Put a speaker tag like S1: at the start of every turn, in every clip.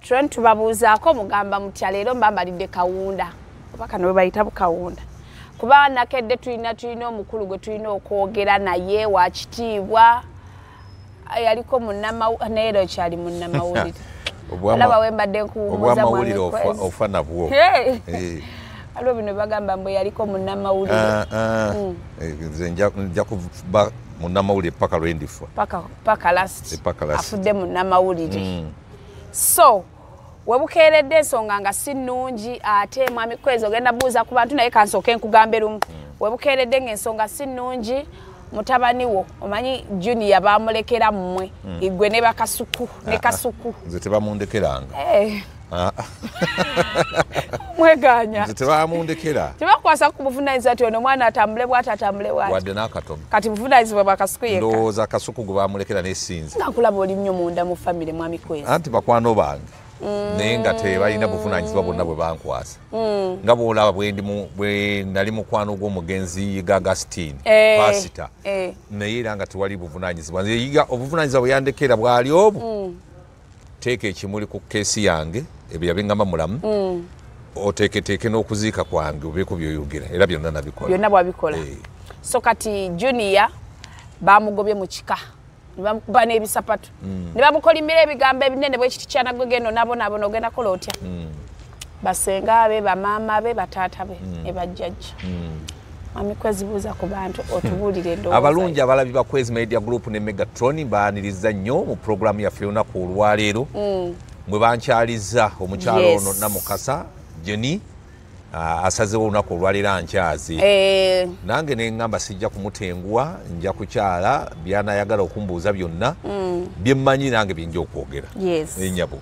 S1: tron tubabuuzaako mugamba mutya leero mbambalidde kawunda oba kano we bayita bukawunda kuba nakedde tulina tulina omukulu gwe tulina okwogera naye wakitiibwa yaliko naye ero kyali munnamawulire. Olaba we mbadde nkuwumuza
S2: obwamawulire ofa nabwo.
S1: Waliwo bino bagamba mbwe yaliko munnamawulire.
S2: Ah, ah. Eh, nze nja- kuba munnamawulire paka lwendifa
S1: last.
S2: Paka last.
S1: afudde munnamawulire so webukeeredde ensonga nga si nnungi ate mwami kwezi ogenda buuza ku bantu naye kansooke nkugambe lumu. Webukeeredde ngaensonga si nnungi mutabani wo omanyi junia bamulekera mmwe. Igwe ne bakasuku ne kasuku.
S2: Nze tebamundekeranga
S1: Eh,
S2: Ah,
S1: mweganya.
S2: Nze tebamundekera.
S1: Tebakwasa ku buvunanyizibwa ti ono omwana atambule bwati atambule
S2: wadde n'akatono.
S1: Kati buvunanyizibwa bwakasuku yekka
S2: ndowooza akasuku gwe bamulekera nesinzi
S1: nakulaba oli nnyo munda mu famire mwami kwezi
S2: anti bakwano bange naye nga tebalina buvunanyizibwa bwonna bwe bankwasa. Nga bwolaba bwe nali mukwano gw'omugenzi gagastine
S1: Eh,
S2: pasita
S1: eh.
S2: naye era nga tewali buvunanyizibwa nze yiga obuvunanyizibwa bwe yandekera bwali obwo teeka ekimuli ku keesi yange ebyo yabingamba mulamu. Oteeketeeke n'okuziika kwange obeeko byoyogera era byonna nabikola.
S1: Byonna bwabikola.
S2: Eh.
S1: so kati junia bamugobye mu kika ne bamukuba n'ebisapatu. Ne bamukolimira ebigambo ebinene bwekiti kyanagwe gendo nabonaabona ogenda kola otya? Basenga be bamaama be bataata be ne bajjajja buza ku bantu otubuulire endowooza
S2: abalungi abalabi ba kwezi media group ne megatron baaniriza nnyo mu pulogulaamu yaffe olunaku olwaleero mwe bankyaliza omukyalo
S1: Yes.
S2: ono namukasa jeni ah, asazewo olunaku olwaleero ankyaze.
S1: Eh,
S2: nange neŋŋamba sijja kumutenguwa nja kuchala byana yagala okumbuza byonna byemmanyi nange byenja okwogera.
S1: Yes.
S2: Enyabo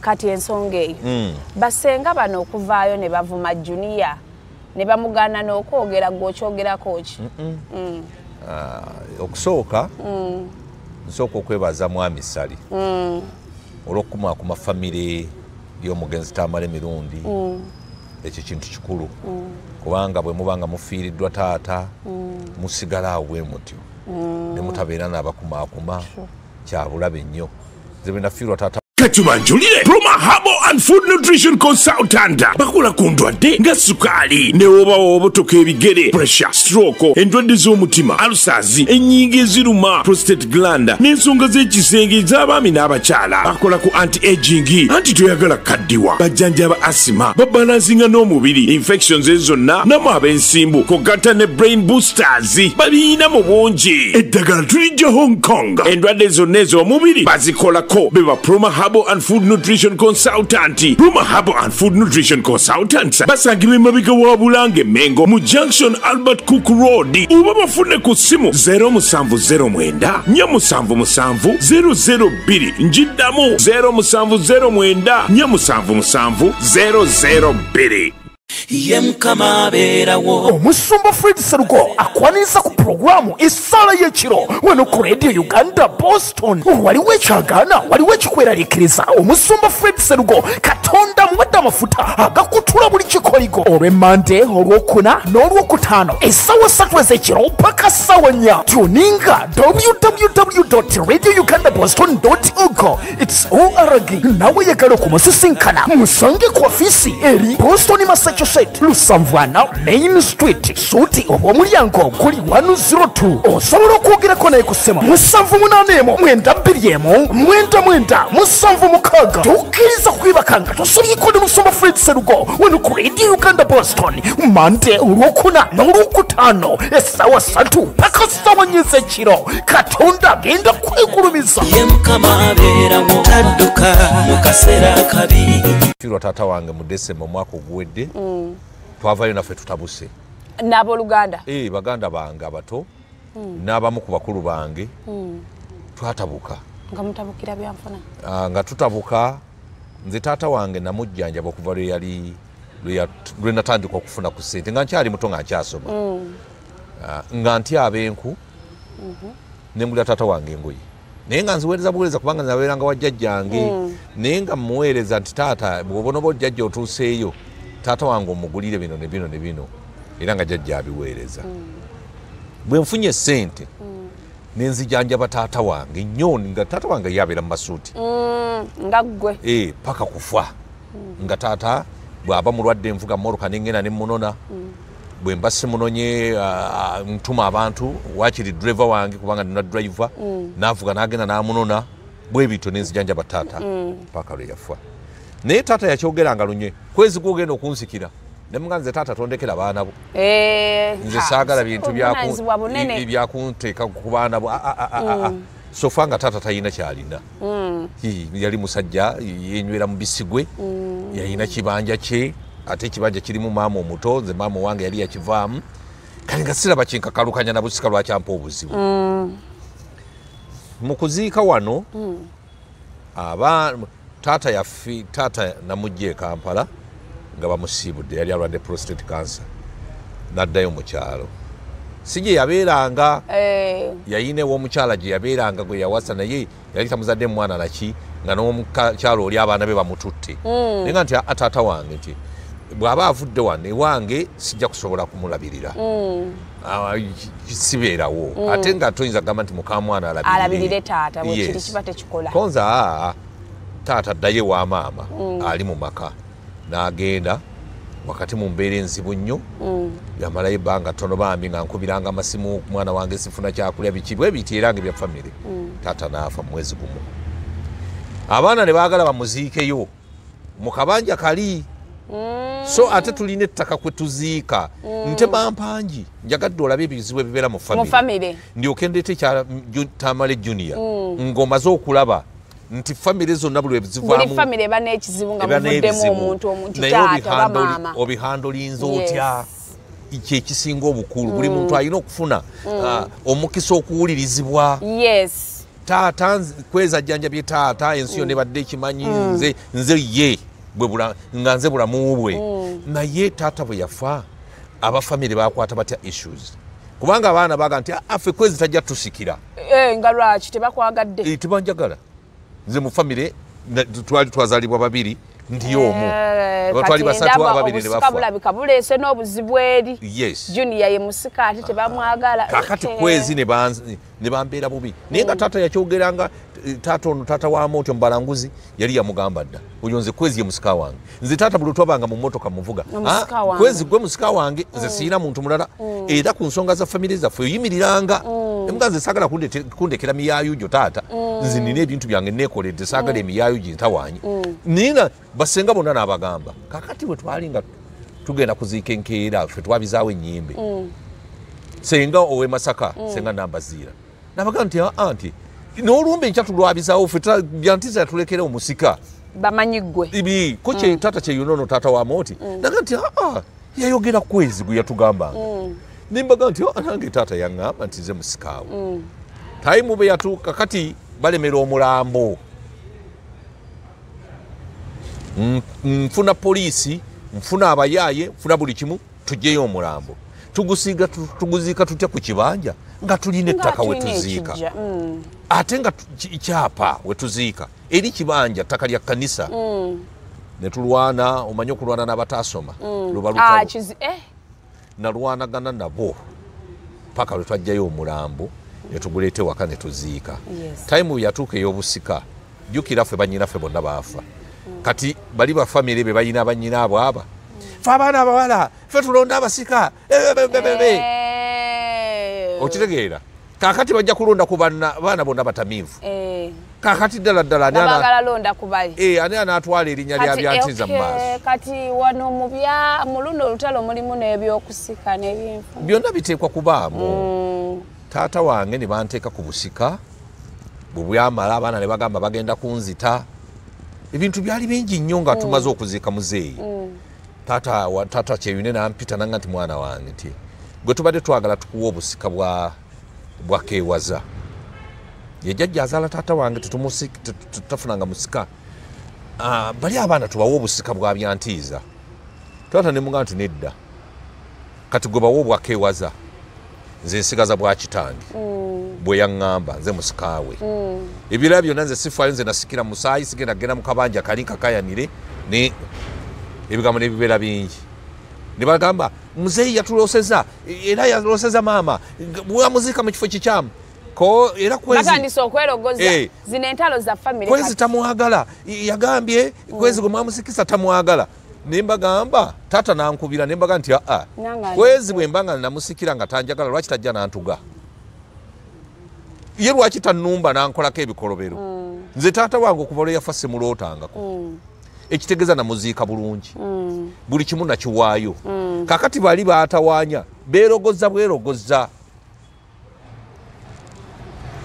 S1: kati ensonga eyo.
S2: Mm.
S1: basenga bano okuvaayo ne bavuma junia ne bamugaana n'okwogera gweokyogerako ki?
S2: Ah, okusooka nsooka okwebaza mwami sali. Olw'okukumaakuma famire y'omugenzi tamala emirundi ekyo kintu kikulu. Kubanga bwe muba nga mufiiriddwa taata musigala awo bwe mutyo. Ne mutabeera n'abakumaakuma kyabulabe nnyo. Nze bwe nafiirwa taata
S3: katubanjulire proma habo and food nutrition consultant. Bakola ku ndwadde nga sukaali ne woba wobotoka ebigere pressure stroke endwadde z'omutima alsazi ennyingo eziruma prostate gland n'ensonga z'ekisenge ez'abaami n'abakyala. Bakola ku anti-aging anti toyagala kaddiwa. Bajjanjaba asima babalansinga n'omubiri infections ezo zonna namu ab'ensimbu kogatta ne brain boosters babiina mu bungi. Eddagala tulijja hong kong. Endwadde zonna ez'omubiri bazikolako be ba proma habo and food nutrition consultant Puma habo and food nutrition Consultant. basangibwa emabega mabika wabulange mengo mu junction albert cook road. Uba bafune ku zero 0709 477 002 njiddamu. 0709 477 002
S4: ye mukama abeerawo
S5: omusumba fred serugo akwaniriza ku pulogulaamu essaala y'ekiro wano ku radio uganda boston. Waliwo ekyagaana waliwo ekikweraliikiriza omusumba fred serugo katonda muwadde amafuta agakutula buli kikoligo olw'emmande olwokuna n'olwokutaano essaawa ssatu ez'ekiro paka ssaawa nnya tuninga www radio uganda boston org its org nawe yagala okumusisinkana musange ku ofiisi eri boston massachusetts lusanvwana main street suti obw'omulyango kuli 102 osobola okwogerako naye ku ssimu musanvu munaana emu mwenda bbiri emu mwenda mwenda musanvu mukaaga tukkiriza kwibakanga tusobyeko ne musumba fred serugo wano ku radio uganda boston mande olwokuna n'olwokutaano essaawa ssatu paka ssaawa nnya ez'ekiro katonda agenda kwegulumiza.
S4: Ye mukama abeerawo tadduka mu kaseera akabi.
S2: Fiirwa taata wange mu desemba omwaka oguwedde twavayo naffe tutabuse
S1: n'abooluganda
S2: Eh, baganda bange abato n'abamu ku bakulu bange twatabuka.
S1: Nga mutabukira byanfuna
S2: Ah, nga tutabuka nze taata wange namujjanjaba okuva lwe yali lwe natandika okufuna ku ssente. Nga nkyali muto nga nkyasoma. Ah, nga ntyaba enku nengulira taata wange engoye. Naye nga nziweereza buweereza kubanga nabeeranga wa jjajjange. Naye nga mmuweereza nti taata bw'obona oba jjajja otuuseeyo taata wange omugulire bino ne bino ne bino era nga jjajja abiweereza. Bwe nfunye essente nenzijanjaba taata wange nnyo nga taata wange yabeera mu masuuti.
S1: Nga ggwe.
S2: Eh, paka kufa. Nga taata bw'aba mulwadde envuga moroka nengenda nemunona bwe mba simunonye ntuma abantu wakiri driva wange kubanga nina driva navuga nagenda namunona bwe bityo nenzijanjaba taata. Paka lwe yafa naye taata yakyogeranga lunye kwezi gwogenda okunsikira. Nemuga nze taata tondekera baana bo.
S1: Eh,
S2: nze saagala bintu byakunteeka ku baana bo. Ah, ah, ah, ah. sofa nga taata talina kyalina. Hi, yali musajja yenywera mu bisigwe yalina kibanja kye ate ekibanja kirimu maama omuto nze maama wange yali yakivaamu. Kale nga siraba kinkakalukanya na busika lwakyampa obuzibu. Mu kuziika wano aba taata yafi taata namujja e kampala nga bamusiibudde yali alwadde prostate cancer n'addayo mu kyalo. Si gye yabeeranga
S1: Eh,
S2: yayina ew'omukyala gye yabeeranga gwe yawasa naye yali tamuzadde mwana naki nga n'omukyalo oli abaana be bamututte. Naye nga nti "Ah, taata wange nti bw'aba avudde wano ewange sijja kusobola kumulabirira. Ah, sibeerawo. Ate nga toyinza kugamba nti mukamwana
S1: alabirire. Taata
S2: konza aa taata addayo ewa maama ali mu maka n'agenda wakati mu mbeera enzibu nnyo yamalayo ebbanga ttono bambi nga nkubiranga amasimu mwana wange sifuna kyakulya biki bwe biti era nga ebya famire taata n'afa mu mwezi gumu. Abaana ne baagala bamuziikeyo mu kabanja kali. So ate tulina ettaka kwe tuziika. Ntema mpangi njagadde olabe ebizibu ebibeera mu famire ndyoke ndeete tamale junior. Ng'omaze okulaba nti famire zonna buli
S1: buli
S2: wezivaamu
S1: famire eba n'ekizibu nga muvuddemu omuntu omuntu
S2: Naye
S1: taata oba
S2: obihandoli-
S1: maama.
S2: obihandolinza otya? Kyekisinga obukulu. Buli muntu alina okufuna ah, omukisa okuwulirizibwa.
S1: Yes.
S2: Taata nze- kweza jjanjabye taata ensi yonna ebadde ekimanyi nze nze ye nga nze bulamu bwe. Naye taata bwe yafa abafamire bakwata batya issues? Kubanga abaana baga nti "Ah, ffe kwezi tajja tusikira.
S1: Eh, nga lwaki? Tebakwagadde
S2: Eh, tebanjagala nze mu famire twali twazalibwa babiri ndi omu.
S1: Eh,
S2: twali basatu ababiri ne bafa
S1: buleese n'obuzibu eri.
S2: Yes.
S1: Junior ye musika ate tebamwagala.
S2: kakati
S1: Eh,
S2: kwezi ne bambeera bubi. Naye nga taata yakyogeranga taata ono taata wa mootyo mubalanguzi yali yamugamba dda. Oyo nze kwezi ye musika wange. Nze taata buli twabanga mu motoka muvuga "Ah,
S1: wange."
S2: kwezi gwe musika wange nze siina muntu mulala era ku nsonga za famire zaffe oyimiriranga. Emuga nze saagala kundekera miyaayu gyo taata. Nze nina ebintu byange nekoledde saagala emiyaayu gintawanye naye nga basenga bonna n'abagamba kakati bwe twali nga tugenda kuziika enkeera ffe twabizaawo ennyimbe. Senga owe masaka senga nambaziira nabaga nti aa nti n'olumba enkya tulwabizaawo ffe? Byantiza yatulekera omusika
S1: bamanyi ggwe.
S2: Ibi ko kye taata kyeyunono taata wa mooti naga nti aa yayogera kwezi gwe yatugambanga nimbaga nti "Ah, nange taata yaŋŋamba nti nze musikaawo tayimu be yatuuka kati balemera omulambo. Mm, nfuna poliisi nfuna abayaaye nfuna buli kimu tugyeyo omulambo. Tugusiiga tu- tuguziika tutya ku kibanja nga tulina ettaka we
S1: Tulina
S2: tuziika.
S1: ekijja, mm.
S2: ate nga kyapa we tuziika eri kibanja ttaka lya kanisa ne tulwana omanye okulwana n'abataasoma? Luba
S1: Ah, eh,
S2: nalwanagana nabo paka lwe twajjayo omulambo netuguleeta ewaka ne tuziika.
S1: Yes.
S2: tayimu yatuuka ey'obusika jjukira ffe banyinaffe bonna baafa. Kati bali bafamire be balina banyinaabo aba. Fe abaana abawala fe tulonda abasika Eh, be, be, be, be.
S1: eh,
S2: okitegeera kakati bajja kulonda ku baana bonna batamiivu.
S1: Eh,
S2: kakati ddala ddala ani Eh, ani anaatwala erinnya lya byantiza mu
S1: okay,
S2: maaso?
S1: kati wano mu bya mu luno olutalo mulimu n'ebyokusika n'ebyenfu
S2: byonna biteekwa kubaamu. Taata wange ne banteeka ku busika bwe bwamala abaana ne bagamba bagenda kunzita ebintu byali bingi nnyo nga tumaze okuziika muzeeyi. Wa- taata kyeyune nampita nanga nti mwana wange nti gwe tubadde twagala tukuwa obusika bwa bwa keewaza ye jjajja azaala taata wange tutafunanga musika. Ah, bali abaana tubawe obusika bwa byantiiza. Taata ne mugaa nti nedda. Kati gwe bawe obwakeewaza nze nsigaza bwa kitange. Bwe yaŋŋamba nze musikaawe ebirala byonna nze sifaayo nze nasikira musaayi sigenda kgenda mu kabanja kali nkakayanire ne ebigambo nebibeera bingi ne bagamba muzeeyi yatuloseza era yaloseza maama bwamuziika mu kifo kikyamu ko era kwezi
S1: batandise okwerogoza
S2: Eh.
S1: zino entalo za famire
S2: kwezi tamwagala. Yagambye kwezi gwe mwamusikisa tamwagala. Nembagamba taata nankubira nembaga nti aa
S1: Nange
S2: kwezi bwe mbanga namusikira nga tanjagala lwaki tajja nantuga? Ye lwaki tanumba nankolako ebikolobero? Nze taata wange okuva lwe yafa simulootangako ekitegeeza namuziika bulungi. Buli kimu nakiwaayo. Kakati bali baatawaanya beerogoza bwerogoza.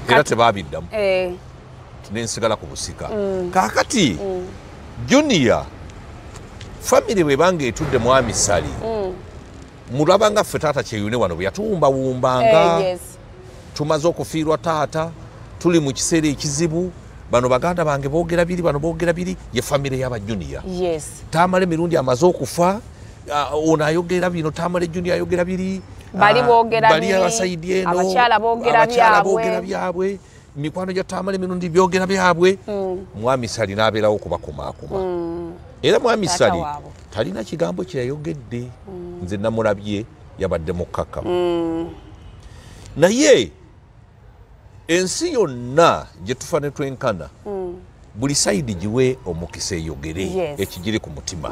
S2: Era tebabiddamu.
S1: Eh,
S2: nensigala ku busika. Kakati junior famire bwebanga etudde mwami sali mulaba nga ffe taata kyeyune wano bwe yatuwumbawumbanga
S1: eh,
S2: tumaze okufiirwa taata tuli mu kiseera ekizibu bano baganda bange boogera biri bano boogera biri ye famire y'aba junior.
S1: Yes.
S2: Tamala emirundi amaze okufa ah, ono ayogera bino tamala junior ayogera biri
S1: Bali biri,
S2: abasaidi eno
S1: abakyala boogera byabwe.
S2: mikwano gya tamala emirundi byogera byabwe. Mwami sali n'abeerawo okubakumaakuma era mwami sali talina kigambo kyeyayogedde nze namulabye yabadde mukkakkamu naye ensi yonna gye tufa ne twenkana buli sayidi giwe omukisa eyogere ekigiri ku mutima.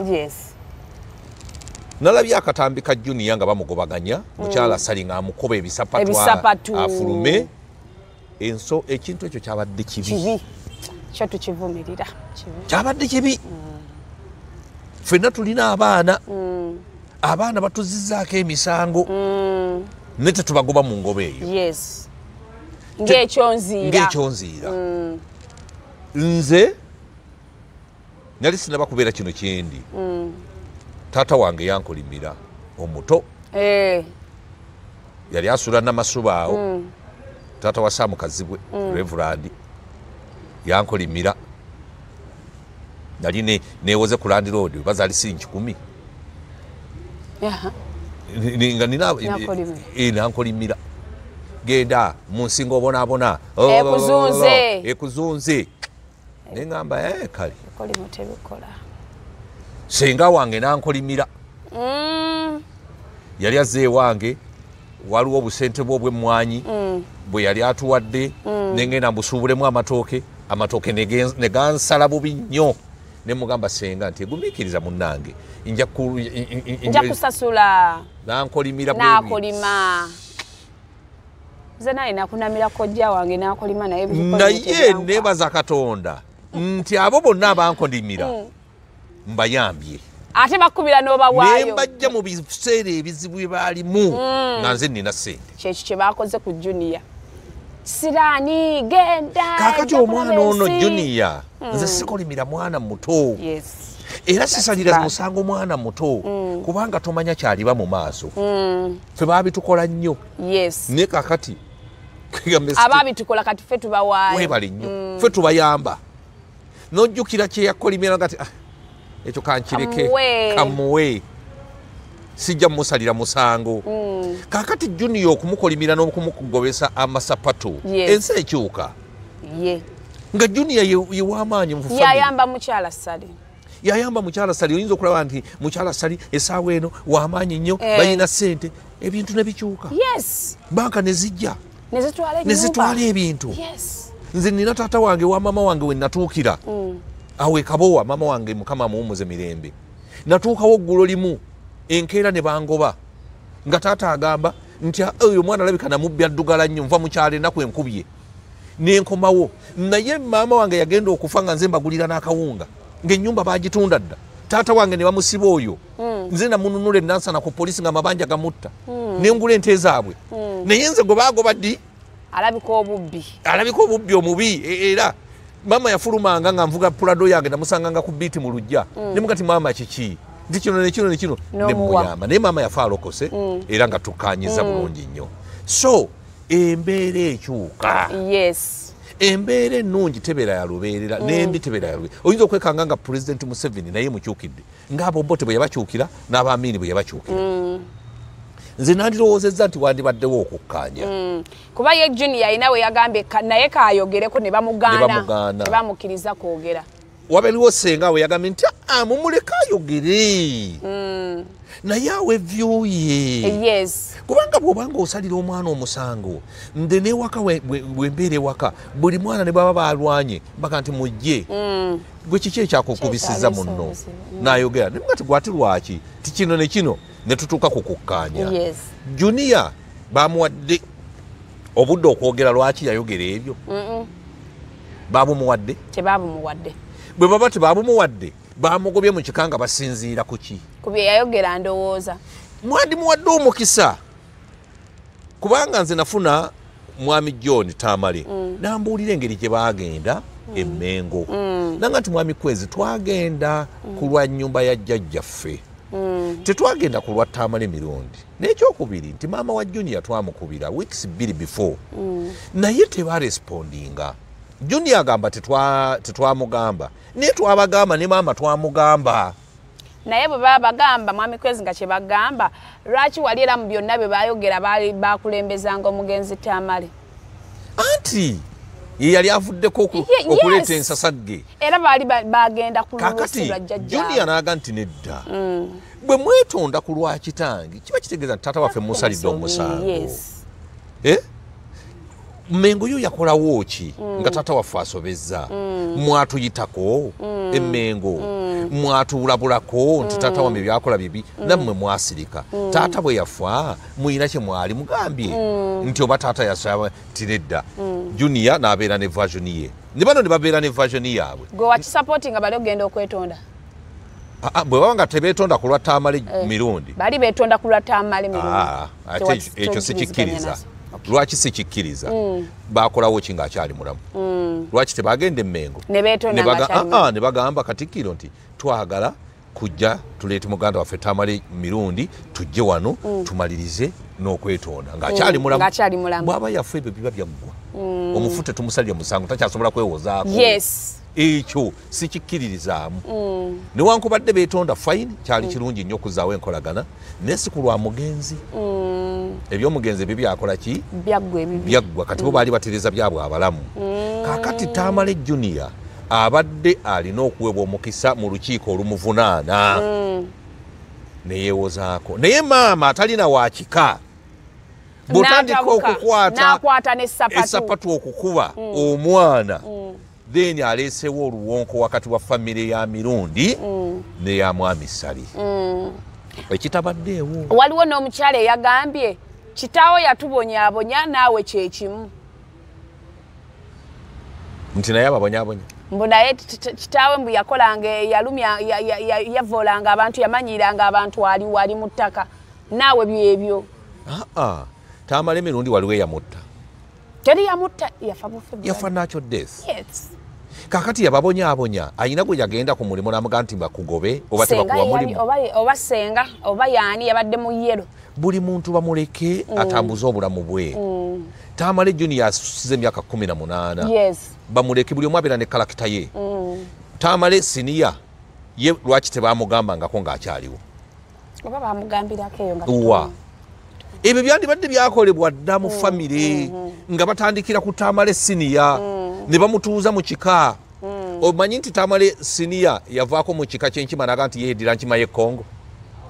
S2: Nalabye akatambi ka juniya nga bamugobaganya mukyala sali nga amukoba ebisapatu. afulume enso ekintu ekyo kyabadde kibi.
S1: Kibi. Kyo tukivumirira.
S2: Kyabadde kibi. Ffenna tulina abaana. Abaana batuzizaako emisango. Ne tetubagoba mu ngoba eyo
S1: ng'ekyonziira.
S2: Nze nali sinaba kubeera kino kyendi. Taata wange yankolimira omuto.
S1: Eh,
S2: yali asula namasuba awo. Taata wa saamu kazibwe revulandi yankolimira nali ne- newoze ku landi road bazaali siringi kumi. Nga nina
S1: Yankolimira.
S2: eh, nankolimira genda mu nsinga obonaabona
S1: Ekuzunze.
S2: ekuzunze neŋamba "Eh, kale.
S1: Kolimu tebikola.
S2: Senga wange nankolimira.
S1: Mm,
S2: yali azze ewange waliwo obusente bwe obwemmwanyi bwe yali atuwadde nengenda mbusuubulemu amatooke amatooke ne gansala bubi nnyo. Ne mugamba senga nti egumiikiriza munnange. Nja
S1: kusasula.
S2: Nankolimira
S1: nakolima nze naye nakunamira kojja wange nakolima naye
S2: naye nebaza katonda nti abo bonna abankolimira mbayambye.
S1: Ate bakubira n'obawaayo
S2: nembajja mu biseera ebizibu bye baalimu nga nze nina sente
S1: kyekyo kye bakoze ku juniya siraani genda
S2: kakati omwana ono juniya nze sikolimira mwana muto.
S1: Yes
S2: era sisalira musango mwana muto. Kubanga tomanya kyaliba mu maaso. Fe babitukola nnyo. Ne kakati
S1: abaabitukola kati ffe tubawaayo
S2: webale nnyo. Ffe tubayamba. Nojjukira kyeyakolimira nga ti "Ah, ekyo kankireke.
S1: Kamuwe."
S2: sijja mumusalira musango. Kakati juniya okumukolimira n'okumukugobesa amasapatu
S1: Yes.
S2: ensi ekyuka? Nga juniya ye- ye w'amaanyi mu family.
S1: yayamba mukyala sali
S2: yayamba mukyala sali oyinza okulaba nti mukyala sali esaawa eno w'amaanyi nnyo
S1: Eh.
S2: balina sente ebintu ne bikyuka. Banka ne zijja. Ne zitwala ebintu. Nze nina taata wange wa mama wange we natuukira. Awo ekabowa mama wange mukama amuwumuze mirembe. Natuukawo eggulo limu enkeera ne bangoba. Nga taata agamba nti "Ah, oyo omwana alabika namubbya ddugala nnyo nva mukyalo enaku enkubye. Nenkomawo naye maama wange yagenda okufa nga nze mbagulira n'akawunga ng'ennyumba bagitunda dda. Taata wange ne bamusiba oyo. Nze namununula enansana ku polisi nga mabanja gamutta. Nengula ente zaabwe. Naye nze gwe bagoba ddi?
S1: Alabika obubbi.
S2: Alabika obubbi omubi. E- era maama yafulumanga nga nvuga pulado yange namusanganga ku biiti mu lujja nemuga ti maama kiki? Nti kino nekino nekino nemuyamba naye maama yafa alokose era nga tukanyiza bulungi nnyo. So embeera ekyuka.
S1: Yes
S2: embeera ennungi tebeera ya lubeerera nembi tebeera ya lubeerera. Oyinza okwekanga nga pulezidenti museveni naye mukyukidde ng'abobote bwe yabakyukira n'abamiini bwe yabakyukira. Nze nandirowoozezza nti wandibaddewo okukkanja
S1: kuba ye junior ayina we yagambye naye kayogereko ne bamugaana. ne bamukkiriza kwogera
S2: wabaliwo senga we yagambye nti "Ah, mumuleke ayogere. Naye awa evyuye
S1: yes.
S2: Kubanga bwobanga osalira omwana omusango nze newaka wembeera ewaka buli mwana ne baba balwanye mpaka nti mujje. Gwe kiki ekyakukubisiza muno
S1: obuzibu.
S2: nayogera nebga ti gwati lwaki? Ti kino ne kino. Ne tutuuka ku kukkaanya. Juniya bamuwadde obudde okwogera lwaki yayogera ebyo? Babumuwadde
S1: tebabumuwadde
S2: bwe baba tebabumuwadde bamugobye mu kika nga basinziira ku ki?
S1: Ku bye yayogera ndowooza.
S2: Mwandimuwadde omukisa. Kubanga nze nafuna mwami john tamale nambuulira engeri gye bagenda emmengo. Nanga nti mwami kwezi twagenda ku lwa nyumba ya jjajjaffe. Tetwagenda ku lwa tamale mirundi. N'ekyokubiri nti maama wa junior twamukubira weeks bbiri before. Naye tebarespondinga junior agamba tetwa- tetwamugamba naye twabagamba ne maama twamugamba.
S1: Naye bwe baba bagamba mwami kwezi nga kye bagamba lwaki wali era mu byonna bye bayogera baali bakulembezanga omugenzi tamale?
S2: Anti ye yali avuddeko okuleeta
S1: yes.
S2: ensasagge.
S1: Era baali ba- bagenda
S2: kakati
S1: jjajjaawe
S2: naaga nti nedda. Bwe mwetonda ku lwa kitange kiba kitegeeza nti taata waffe musalidde omusango Eh? mmengo yo yakolawo ki nga taata waffe asobezza. Mwatuyitako emmengo. Mwatulabulako nti taata wamwe byakola bibi nammwe mwasirika. Taata bwe yafa muyina kye mwali mugambye. Nti oba taata yasaba ti nedda. Junior n'abeera ne vasioni ye. Ne bano ne babeera ne vasioni yaabwe.
S1: Gwe wakisapoti nga bali ogenda okwetonda?
S2: Ah, ah, bwe baba nga tebeetonda ku lwa taamale mirundi.
S1: Bali betonda ku lwa tamale
S2: Ah, ate ekyo- ekyo sikikkiriza lwaki sikikkiriza? Bakolawo ki ngaakyali mulamu? Lwaki tebagenda emmengo
S1: ne
S2: ah, ah, ne bagamba katikkiro nti twagala kujja tuleete muganda waffe tamale mirundi tujje wano tumalirize n'okwetonda.
S1: Ng'akyali mulamu.
S2: bwaba yafe ebyo biba byaggwa omufu tetumusalira musango takyasobola kwewozaako.
S1: Yes
S2: ekyo sikikkiririzaamu newankubadde beetonda fayini kyali kirungi nnyo okuzaawo enkolagana naye si ku lwa mugenzi. Ebyomugenzi ebyo byakola ki?
S1: Byaggwa
S2: kati bo baali batereza byabwe abalamu. Kakati tamale junior abadde alina okuweebwa omukisa mu lukiiko olumuvunaana. Neyeewozaako naye maama atalina wakika bw'otandika okukwata essapatu okukuba omwana then aleesewo oluwonko wakati wa famire ya mirundi neya mwami sali ekitabaddeewo.
S1: Waliwo n'omukyala eyagambye kitaawo yatubonyaabonya naawe kyekimu
S2: nti naye ababonyabonya.
S1: Mbu naye kitaawe mbu yakolanga yalumya ya- ya- ya- yavoolanga abantu yamanyiiranga abantu ali wali mu ttaka. Naawe byebyo.
S2: Aa tamala emirundi waliwo eyamutta
S1: teri yamutta yafa bufe
S2: yafa nakyo death.
S1: Yes.
S2: kakati yababonyaabonya ayina gwe yagenda ku mulimu namuga nti bakugobe oba
S1: yali-
S2: mulimu?
S1: oba- senga oba yaani yabadde mu yero
S2: buli muntu bamuleke atambuze obulamu bwe tamale juni yasusiza emyaka kumi na munaana
S1: yes
S2: bamuleke buli omu abeera ne kalakita ye tamale siniya ye lwaki tebamugambangako ng'akyaliwo
S1: oba bamugambirako eyo nga
S2: wa ebyo byandibadde byakolebwa dda mu famire nga batandikira ku tamale siniya ne bamutuuza mu kika. Omanyi nti tamale siniya yavaako mu kika kyenkima naga nti yeeddira nkima y'ekongo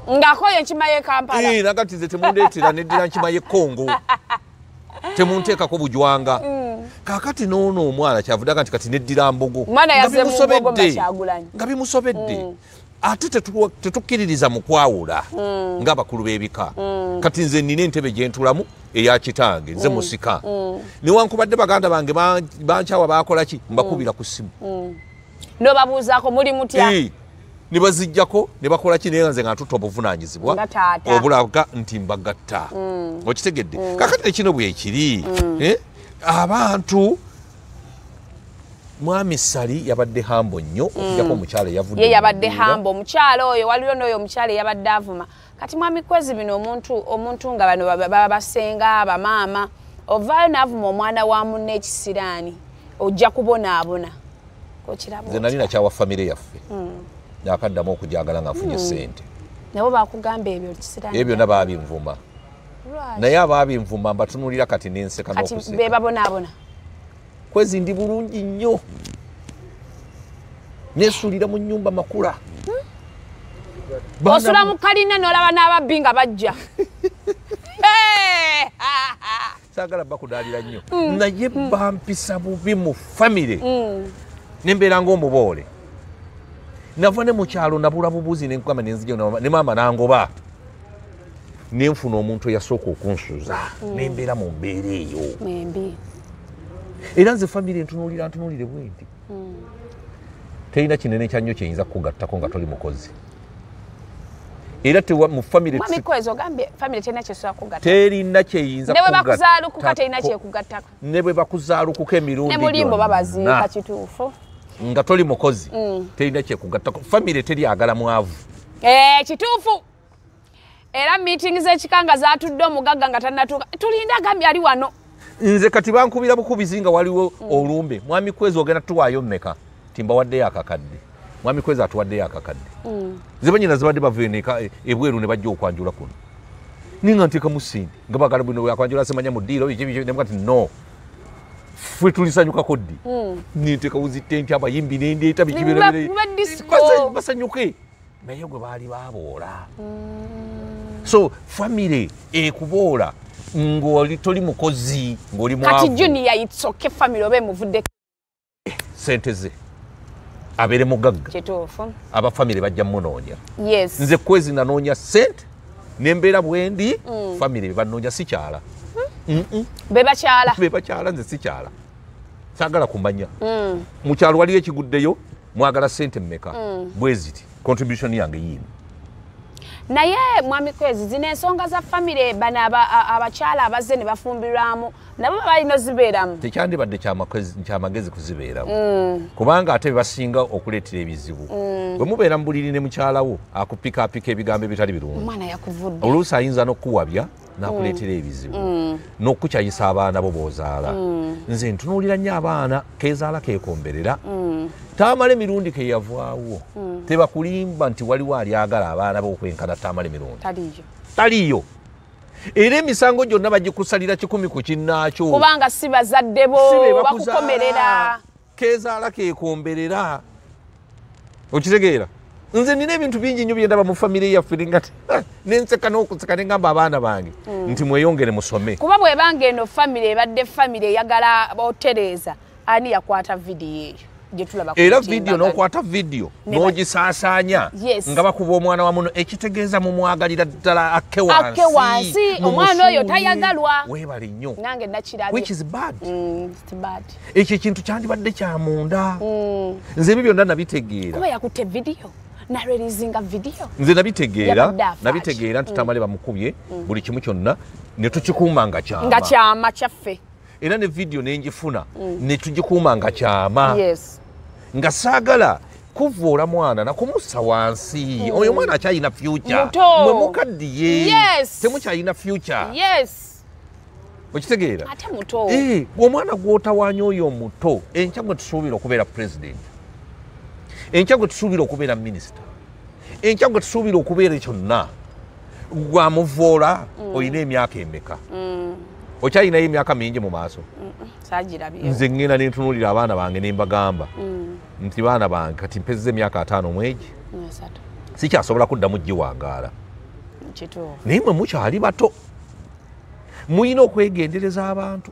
S1: ng'akoyo enkima y'e kampala.
S2: Eh, naga nti nze temundeetera neddira nkima y'ekongo temunteekako bujwanga. Kaakati noono omwana kyavuddaga nti kati neddira mbogo. Nga bimusobedde. Ate tetu- tetukkiririza mu kwawula ng'abakulu b'ebika. Kati nze nina entebe gye ntulamu eya kitange nze musika. Newankubadde baganda bange ban- bankyawa bakola ki? Mbakubira ku ssimu
S1: n'obabuuzaako muli mutya?
S2: Eh, ne bazijjako ne bakola ki? Naye nga nze nga ntutta obuvunanyizibwa obulaga nti mbagatta. Okitegedde? Kakati nekino bwekiri eh, abantu mwami sali yabadde hambo nnyo okujjako omukyala eyavudde
S1: ye
S2: mu
S1: yabadde hamba omukyala oyo waliwo n'oyo omukyala eyabadde avuma. Kati mwami kwezi bino omuntu omuntu nga bano baba basenga bamaama ovaayo n'avuma omwana wa munne ekisiraani ojja kubonaabona.
S2: Nze nali nakyawa famire yaffe. Nakaddamu okujagala nga nfunye sente
S1: nabo bakugamba ebyo kisiraani
S2: ebyo byonna baabinvuma naye abaabinvuma mbatunulira kati nenseka
S1: kati
S2: n'okuseka.
S1: be babonaabona
S2: kwezi ndi bulungi nnyo. Nesuulira mu nyumba makula.
S1: Osula mu kalina n'olaba n'ababbi nga bajja.
S2: Saagala bakudaalira nnyo. Naye bampisa bubi mu famire nembeera ngaomuboole nava ne mukyalo nabula bubuuzi nenkugamba nenzija ne maama nangoba. Nenfuna omuntu eyasooka okunsuza. Nembeera mu mbeera eyo era nze famire ntunuulira ntunuulire bwenti terina kinene kyannyo kyeyinza kukugattako nga toli mukozi. Era mu famire
S1: mwami kwezi ogambye famire terina kyesobola kugatta
S2: terina kyeyinza
S1: ne bwe bakuzaalukuka
S2: emirundi nga toli mukozi terina kyekugattako. Famire teryagala mwavu.
S1: Eh, kituufu. Era miitingi z'ekika nga zatudde omugagga nga tannatuuka. Tulinde agambye ali wano
S2: nze kati bankubira bukubizi nga waliwo olumbe. Mwami kwezi ogenda tuwaayo mmeka? Timbawaddeyo akakadde. Mwami kwezi atuwaddeyo akakadde. Zibanyina zibadde baveneka ebweru ne bajja okwanjula kuno. Ninga nteeka mu sindi nga bagala bino akwanjula semanya mu ddiiro nemuga ti no. Ffe tulisanyukako ddi? Ninteeka wuzitenti abayimbi nendeeta biki
S1: Biba- biba disco.
S2: Basa- basanyuke. Naye gwe baali baboola so famire ekuboola ng'oli toli mukozi ng'oli
S1: kati
S2: mwavu.
S1: Junior itsoke famire oba emuvudde
S2: sente ze abeere mugagga.
S1: Kituufu.
S2: Abafamire bajja munoonya
S1: yes.
S2: Nze kwezi nanoonya sente nembeera bwendi famire bebanoonya sikyala
S1: be bakyala.
S2: Bebakyala nze sikyala saagala kumanya. Mukyalo waliyo ekiguddeyo mwagala sente mmeka? Bweziti contribution yange yiino
S1: naye mwami kwezi zino ensonga za famire bano abakyala abazze ne bafumbirwamu nabo balina zibeeramu
S2: tekyandibadde kyamagezi kuzibeeramu. Kubanga ate bebasinga okuleetera ebizibu. Bwe mubeera mu buliri ne mukyalawo akupikaapika ebigambo ebitali birungi. Oluusi ayinza n'okukuwabya n'akuleetera ebizibu n'okukyayisa abaana bo b'ozaala. Nze ntunuulira nnyo abaana keezaala keekomberera taamala emirundi keyavaawo tebakulimba nti waliwo alyagala abaana b'okwenkana taamala emirundi.
S1: Taliyo
S2: era emisango gyonna bagikusalira kikumi ku kinnaakyo.
S1: Kubanga si bazadde bo
S2: Si be bakuzaala.
S1: bakukomerera.
S2: Keezaala keekomberera okitegeera nze nina ebintu bingi nnyo byendaba mu famire yaffe ninga nenseka n'okuseka nengamba abaana bange nti mweyongere musome.
S1: Kuba bwebanga eno famire ebadde famire eyagala otereeza ani yakwata vidiyo eyo
S2: era vidiyo n'okwata vidiyo n'ogisaasaanya nga bakuba omwana wamuno ekitegeeza mumwagalira ddala akke wansi
S1: omwana oyo tayagalwa.
S2: weebale nnyo.
S1: Nange nakirabye
S2: which is bad.
S1: Mm,
S2: ekyo ekintu kyandibadde kya munda. Nze ebyo byonna nabitegeera.
S1: Kuba yakutte vidiyo narelizinga vidiyo
S2: nze nabitegeera nabitegeera nti tamale bamukubye buli kimu kyonna ne tukikuuma nga
S1: nga
S2: kyama
S1: kyama kyaffe.
S2: Era ne vidiyo nengifuna ne tugikuuma nga kyama. Nga saagala kuvoola mwana nakumussa wansi. Oyo mwana akyalina future.
S1: Muto.
S2: mwe mukaddiye. Temukyalina future.
S1: Yes.
S2: Okitegeera?
S1: Ate muto.
S2: Eh, omwana gw'otawaanya oyo omuto enkya gwe tusuubira okubeera president enkya gwe tusuubira okubeera minisita. Enkya gwe tusuubira okubeera kyonna. Gwamuvoola olina emyaka emeka? Okyalinayo emyaka mingi mu maaso?
S1: Sagirabye
S2: nze ŋŋenda nentunuulira abaana bange ne mbagamba. Nti baana bange kati mpezza emyaka ataano mwegi
S1: esatu
S2: sikyasobola kuddamu giwangaala naye mwe mukyali bato muyina okwegendereza abantu.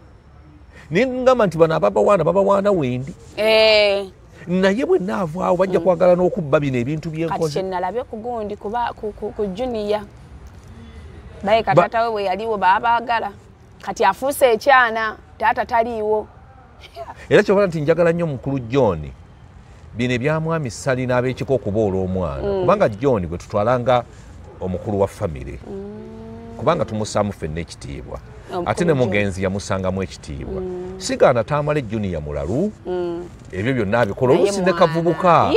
S2: Naye ngamba nti bano ababawaana babawaana wendi.
S1: Eh,
S2: naye bwe naavaawo bajja kwagala n'okubba bino ebintu
S1: kati
S2: byenkoze
S1: kyenalabye ku gundi ku- juniya baye
S2: Ba-
S1: katata we bwe yaliwo babaagala. Kati afuuse ekyana taata taliiwo.
S2: Era kyobala nti njagala nnyo mukulu john bino ebyamwami sali n'ab'ekiko okuboola omwana kubanga john gwe tutwalanga omukulu wa famire kubanga tumusaamu ffenna ekitiibwa ate ne mugenzi yamusangamu ekitiibwa. Sigaana taamale juniya mulalu ebyo byonna abikola.
S1: Naye
S2: oluusi ne kavubuka.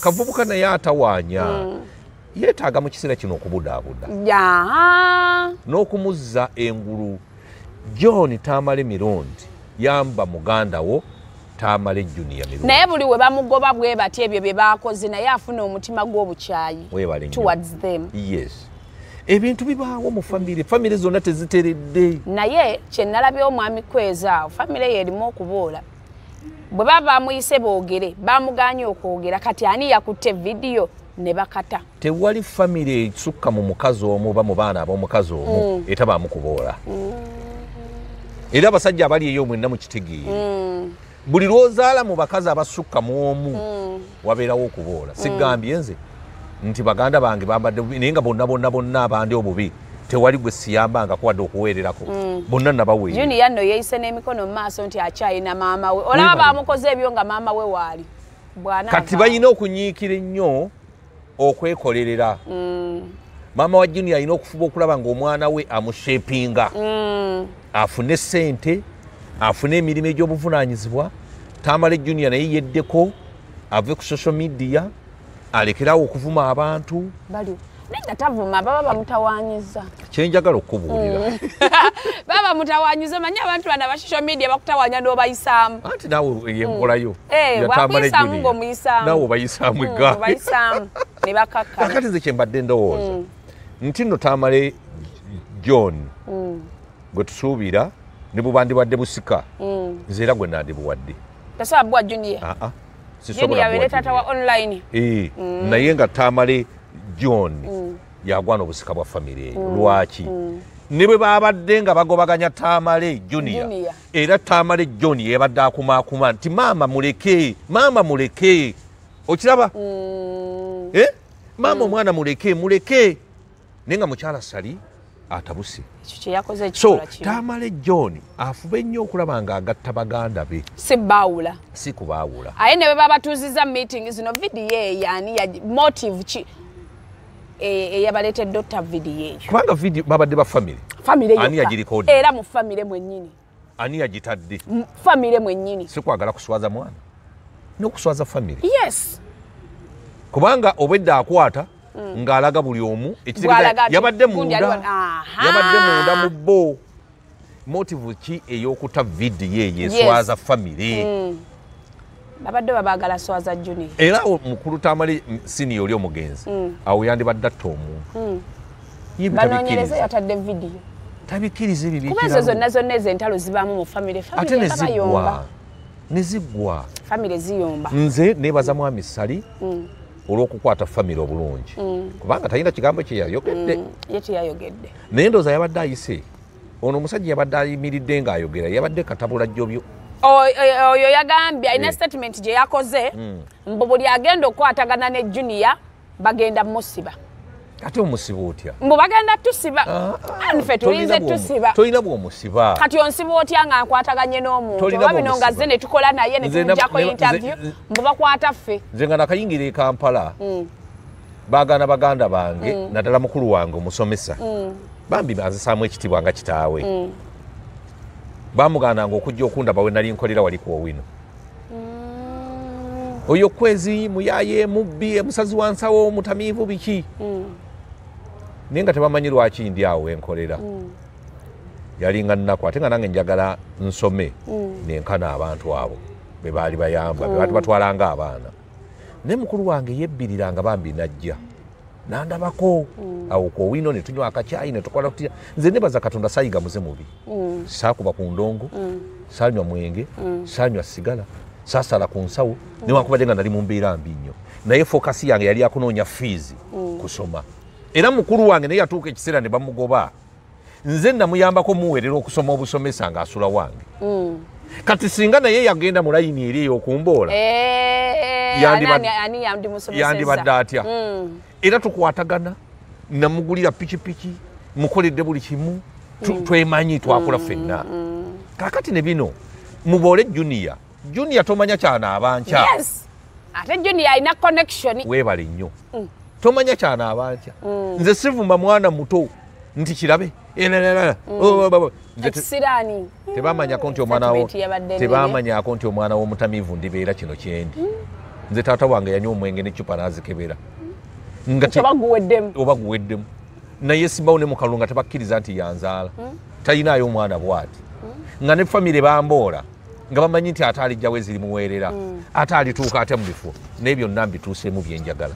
S2: Kavubuka naye atawaanya yeetaaga mu kiseera kino okubudaabuda. N'okumuzza engulu. John taamale mirundi yamba muganda wo taamale juniya mirundi.
S1: Naye buli we bamugoba bwe bati ebyo bye bakoze naye afuna omutima gw'obukyayi. Towards them.
S2: Yes ebintu bibaawo mu famire famire zonna teziteredde.
S1: Naye kyenalabye omwami kweza awo famire ye erimu okuboola bwe baba bamuyise boogere bamuganye okwogera kati ani yakutte vidiyo ne bakata?
S2: Tewali famire esukka mu mukazi omu oba mu baana ab'omukazi omu etabaamu kuboola era abasajja abali eyo mwenna mukitegeere buli lwozaala mu bakazi abasukka mu omu wabeerawo okuboola sigambye nze nti baganda bange bambadde bubi naye nga bonna bonna bonna abandi obubi tewali gwe siyambangako wadde okuweererako bonna nabaweere
S1: junior nno yeeyise n'emikono mu maaso nti akyayina maama we. Olaba
S2: Weebale.
S1: bamukoze ebyo nga maama we waali
S2: kati balina okunyiikira ennyo okwekolerera. Maama wa junior alina okufuba okulaba ngaomwana we amushepinga. Afune sente afune emirimu egy'obuvunanyizibwa tamale junior naye yeddeko ave ku social media alekerawo okuvuma abantu.
S1: Baliwo naye nga tavuma baba bamutawanyiza.
S2: Kyenjagala okubuulira
S1: baba bamutawanyiza manyi abantu bana ba social media bakutawanya n'obayisaamu?
S2: Anti naawe yenkolayo
S1: Eh, wakuyisaamu ng'omuyisaamu.
S2: naawe obayisaamu
S1: Mm,
S2: eggaali.
S1: obayisaamu. Ne bakakkana
S2: kakati nze kyembadde ndowooza. Nti nno tamale john gwe tusuubira ne buba ndibadde busika nze era gwe nandibuwadde.
S1: Tasobola bwa junior taata wa online.
S2: Eh, naye nga tamale john yagwana obusika bwa famire eyo. Lwaki? Ne bwe babadde nga bagobaganya tamale junior
S1: Junior.
S2: era tamale john yebadde akumaakuma nti maama muleke maama muleke. Okiraba? Eh? maama omwana muleke muleke. Naye nga mukyala sali atabuse so tamale john afube nnyo okulaba ng'agatta baganda be.
S1: Si baawula.
S2: Si kubaawula
S1: aye ne bwe babatuuziza meeting zino vidiyo eyo ani ya motive ki? E- eyabaleetedde otta vidiyo eyo.
S2: Kubanga video babadde ba famire Ani yagirikoodi?
S1: era mu famire mwennyini.
S2: Ani yagitadde?
S1: Famire mwennyini.
S2: Si kwagala kuswaza mwana? N'okuswaza famire
S1: yes.
S2: Kubanga obwedda akwata ng'alaga buli omu ekitegeeza
S1: Bw'alaga nti
S2: yabadde
S1: gundi ali
S2: munda.
S1: Aha.
S2: yabadde munda mu bo. Motive ki ey'okutta vidiyo eyo eswaza famire
S1: babadde babaagala swaza junior
S2: era mukulu tamale siniya oli omugenzi. Awo yandibadde atta omuntu. Tabikkiriza.
S1: yatadde vidiyo.
S2: Tabikkiriza ebyo
S1: kuba ezo
S2: byekiramu.
S1: zonna zonna ezo entalo zibaamu mu famire
S2: ate neziggwa neziggwa
S1: famire ziyomba.
S2: Nze nebaza mwami sali olw'okukwata famire obulungi. Kubanga talina kigambo kye yayogedde
S1: ye teyayogedde
S2: naye ndooza yabadde ayise ono omusajja yabadde ayimiridde ng'ayogera yabadde katabula jjobyo.
S1: Oyo yagambye alina statement gye yakoze mbu buli agenda okukwatagana ne junior bagenda musiba
S2: ate omusiba otya?
S1: Mbu bagenda tusiba. Nfe tulinze
S2: Tolina bw'omu-
S1: tusiba.
S2: tolina bw'omusiba.
S1: Kati onsiba otya nga nkwataganye n'omuntu? Oba bino nga ze ne tukola naye ne interview
S2: nze-
S1: mbu bakwata ffe.
S2: Nze nga nakayingira e kampala baagana baganda bange naddala mukulu wange omusomesa. Bambi banzisaamu ekitibwa nga kitaawe. Bamugaananga okujja okundaba we nali nkolera wali ku owino. Oyo kwezi muyaye mubbi emusazi wansawo mutamiivu biki naye nga tebamanyi lwaki ndi awo wenkolera yalinga nnaku ate nga nange njagala nsome nenkana abantu abo be baali bayamba be baali batwalanga abaana. Naye mukulu wange yebbiriranga bambi najja. Nandabako. Awo kowino netunywa akacyayi netukola tutya? Nze nebaza katonda sayiga muze mubi. Saakuba ku ndongo sanywa mwenge sanywa sigala saasala ku nsawo. Newankubadde nga nali mu mbeera mbi nnyo. Naye fokasi yange yali akunoonya fiizi kusoma era mukulu wange naye yatuuka ekiseera ne bamugoba. Nze namuyambako muweerera okusoma obusomesa ng'asula wange. Kati singa naye yagenda mu layini eri eyo okumboola
S1: Eh,
S2: Yandibadde-
S1: ani yandimusomesezza
S2: yandibadde atya? Era tukwatagana namugulira pikipiki mukoledde buli kimu tu- twemanyi twakola ffenna. kakati ne bino muboole juniya juniya tomanya kyanaaba nkya.
S1: Yes! Ate junior alina connection.
S2: Weebale nnyo tomanya kyanaaba nkya nze sivuma mwana muto nti kirabe Ererera. Oh, tebamanyako nti omwana wo
S1: Statement yabadde nene.
S2: tebamanyako nti omwana w'omutamiivu ndibeera kino kyendi. Nze taata wange yanywa omwenge n'eccupa n'azikebera.
S1: Oba guweddemu.
S2: Naye simbawo ne mukalu nga tebakkiriza nti yanzaala. Talinaayo omwana bwati. Nga ne famire bamboola nga bamanyi nti ate alijjawo ezirimuweerera ate alituuka ate mu bifo. Naye byonna mbituuseemu byenjagala.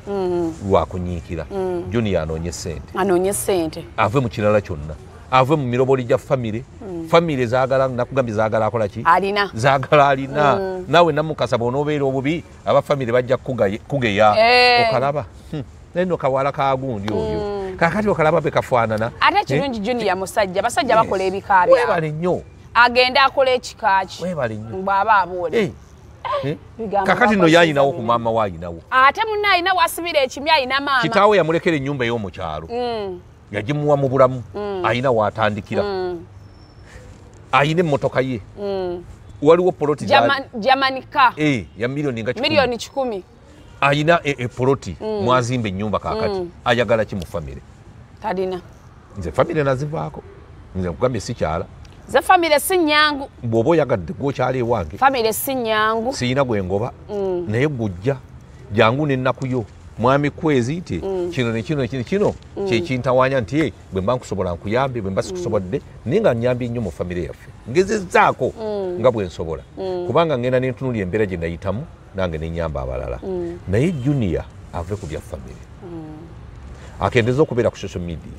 S2: Lwakunyiikira junior anoonye sente
S1: anoonye sente
S2: ave mu kirala kyonna. Ave mu miroboli gya famire. Famire zagala nakugambye zagala akola ki?
S1: Alina.
S2: Zagala alina. Nawe namukasa bonobeera obubi abafamire bajja kugaye- kugeya.
S1: Eh.
S2: okalaba. Hmm, naye no kawala kagundi oyo. Kakati okalaba bekafaanana
S1: ate kirungi junior musajja. Basajja bakola ebika byabwe
S2: webale nnyo
S1: agende akola ekika ki
S2: webale nnyo
S1: bw'aba aboola
S2: Eh, eh, kakati no
S1: bakozesa
S2: yayinawo ku maama waayinawo
S1: ate munna alina wasibira ekimya alina maama.
S2: Kitaawe yamulekera ennyumba ey'omukyalo.
S1: Mm,
S2: yagimuwa mu bulamu. Ayina waatandikira
S1: mm,
S2: ayina emmotoka ye.
S1: Mm.
S2: waliwo poloti
S1: jamanika
S2: Eh, ya miliyoni nga
S1: miliyoni kikumi.
S2: Ayina epoloti mwazimba ennyumba kakati. Ayagala ki mu famire
S1: talina
S2: nze famire nazivaako. Nze nkugambye sikyala
S1: ze famire si nyangu.
S2: Bw'oba oyagadde gwokyala ewange
S1: famire si nyangu.
S2: siyina gwengoba naye gujja jangu nennaku yo. Mwami kwezi nti kino nekino nekino kino kyekintawanya nti "Eh, bwe mba nkusobola nkuyambe bwe mba sikusobodde naye nga nyambye nnyo mu famire yaffe. Ngezezaako nga bwe nsobola. Kubanga ngenda nentunulya embeera gye nayitamu nange nenyamba abalala. Naye junior ave ku bya famire akendeza okubeera ku social media.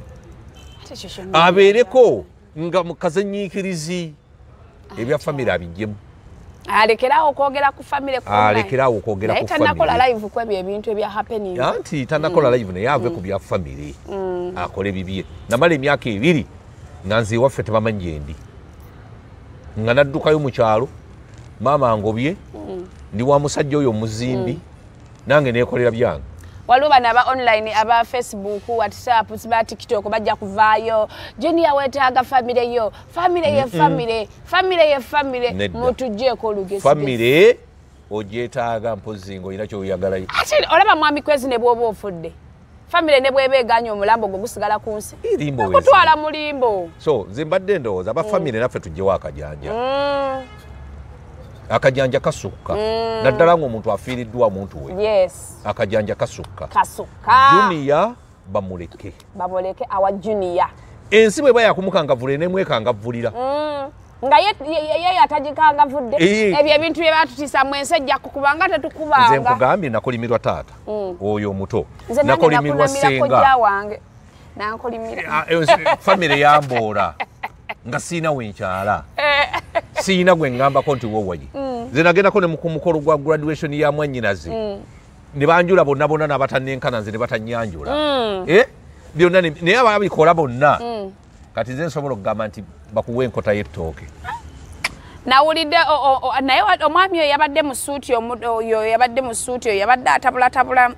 S2: abeereko nga mukazanyiikirizi ebya famire abijjemu
S1: alekerawo okwogera ku famire.
S2: Alekerawo okwogera
S1: Naye
S2: famire.
S1: live ku ebyo ebintu ebya happening.
S2: Anti tanakola live naye ave ku bya famire akole bibye namala emyaka ebiri nga nze ewaffe tebamanyi gyendi nga naddukayo mu kyalo maama ngobye ndi wa musajja oyo omuzimbi nange nekolera byange
S1: waliwo bano aba online aba facebook whatsapp ba tiktok bajja kuvaayo. Junior wetaaga famire yo famire ye famire famire ye famire
S2: Nedda.
S1: mutugjeeko olugesi
S2: famire ogyetaaga mpozi ngaolina kyoyagalayo
S1: ate olaba mwami kwezi ne bwoba ofudde famire ne bweba eganya omulambo gwe gusigala ku nsi. Okutwala mulimbo.
S2: So nze mbadde ndowooza abafamire naffe tugyewo akajanja
S1: Mm,
S2: akajanja kasukka naddala ngaomuntu afiiriddwa omuntu we
S1: yes.
S2: Akajanja kasukka junior bamuleke.
S1: Baboleke awa junior.
S2: Ensi bwe bayakumukangavula enemwekangavulira
S1: Mm, nga ye- yatagikangavudde ebyo ebintu bye batutiisa mu ensi ejja kukubanga
S2: nze
S1: tetukubanga
S2: nkugambye nakolimirwa taata. Oyo omuto.
S1: Nze
S2: nakolimirwa senga famire yamboola nga siina wenkyala. Siina gwe ŋŋambako nti wowayi nze nagendako ne ku mukolo gwa graduation ya mwannyinaze. Ne banjula bonna bonna n'abatannenkana nze ne batanyanjula. Eh, byonna naye ababikola bonna. Kati nze nsobola okugamba nti bakuwa enkota y'ettooke.
S1: Nawulidde naye wa- omwami oyo yabadde mu suuti oyo yabadde mu suuti oyo yabadde atabulatabula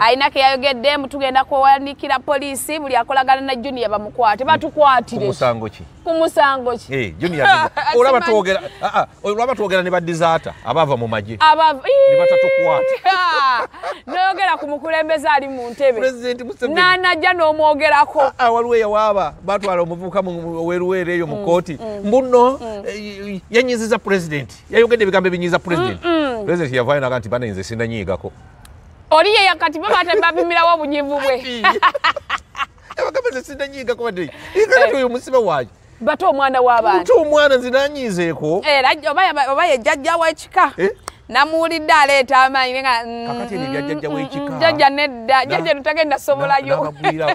S1: alina ke yayogedde tugenda kuwandiikira poliisi buli akolagana na junior bamukwate. Batukwatire.
S2: Ku musango ki?
S1: Ku musango ki?
S2: Eh, junior olaba twogera ah, ah, olaba twogera ne badizaata abaava mu magye.
S1: Aba-
S2: Ne batatukwata.
S1: Ah, noyogera ku mukulembeze ali mu ntebe.
S2: Pulezidenti museveni.
S1: Nanajja n'omwogerako.
S2: Ah, waliwo eyawaaba batwala omuvubuka mu- weruweru eyo mu kooti mbuno eh, yanyiziza pulezidenti yayogedde ebigambo ebinyiza pulezidenti pulezidenti yavaayo naga nti bana nze sindanyiigako
S1: oli ye yakati baba tebapimirawo obunyivu bwe
S2: abagamba nze sindanyiigako badde ikati oyo musibe waaki
S1: bate omwana w'abantu
S2: omwana nze nanyiizeeko
S1: era oba ye jjajja w'ekika
S2: Eh?
S1: namuwulidde aleeta amaanyi nga mm,
S2: jjajja
S1: mm, mm, jjajja nedda jjajja tutagenda sobolayo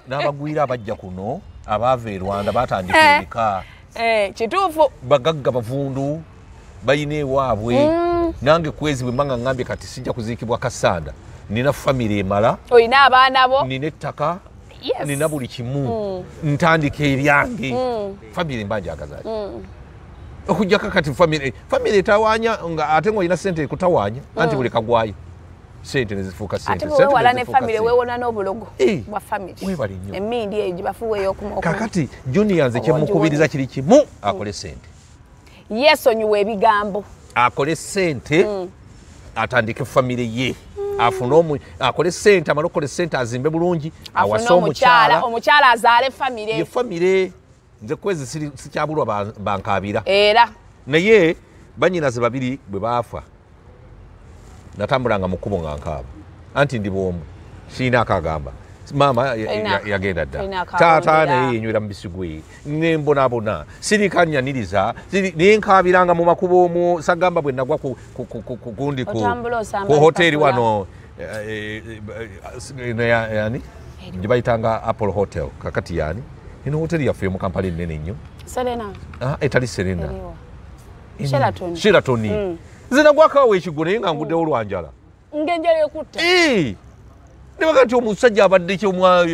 S2: N'abagwira- abajja kuno abaava e rwanda batandika
S1: Eh.
S2: ebika.
S1: Eh, kituufu.
S2: Bagagga bavundu balina ewaabwe. Nange kwezi bwe mbanga ngambye kati sijja kuziikibwa kasanda nina famire emala.
S1: Olina abaana bo?
S2: Nina ettaka.
S1: Yes.
S2: nina buli kimu. Ntandika ebyange. Famire mba njagazaki okujjako kati famire famire etawanya nga ate ngaolina sente ekutawanya anti buli kagwayo. Sente nezifuuka
S1: ate
S2: sente
S1: bwe
S2: Sente
S1: weewala ne
S2: nezifuuka
S1: famire
S2: sente.
S1: weewona n'obulogo
S2: Eh,
S1: bwa famire
S2: weebale nnyo.
S1: emindi eyo gye bafuwa ey'okumu
S2: kakati junior nze kyemukubiriza kiri kimu akole sente
S1: yeesonyiwa ebigambo.
S2: Akole sente atandike famire ye afune akole sente amale okukola sente azimbe bulungi awase
S1: omukyala.
S2: omukyala
S1: azaale famire
S2: ye famire nze kwezi sikyabulwa ban- bankabira
S1: era.
S2: Naye banyinaze babiri bwe baafa natambulanga mu kkubo nga nkaaba. Anti ndi bwomu siina akagamba maama ya- ya-
S1: Toyina-
S2: yagenda dda
S1: toyina akawungira.
S2: taata naye yenywera mu bisigwe nembonaabona sirikanyaniriza siri- naye nkabiranga mu makubo omu sagamba bwe nagwa ku- ku- gundi hoteri wano yani gye bayitanga apple hotel kakati yani eno hoteri yaffe mu kampala enene nnyo etali serena. Sheratoni nze nagwakawo ekigwo naye nga nguddewo lwanjala
S1: ng'enjala ekutta!
S2: Nebaga nti omusajja abadde kyomwa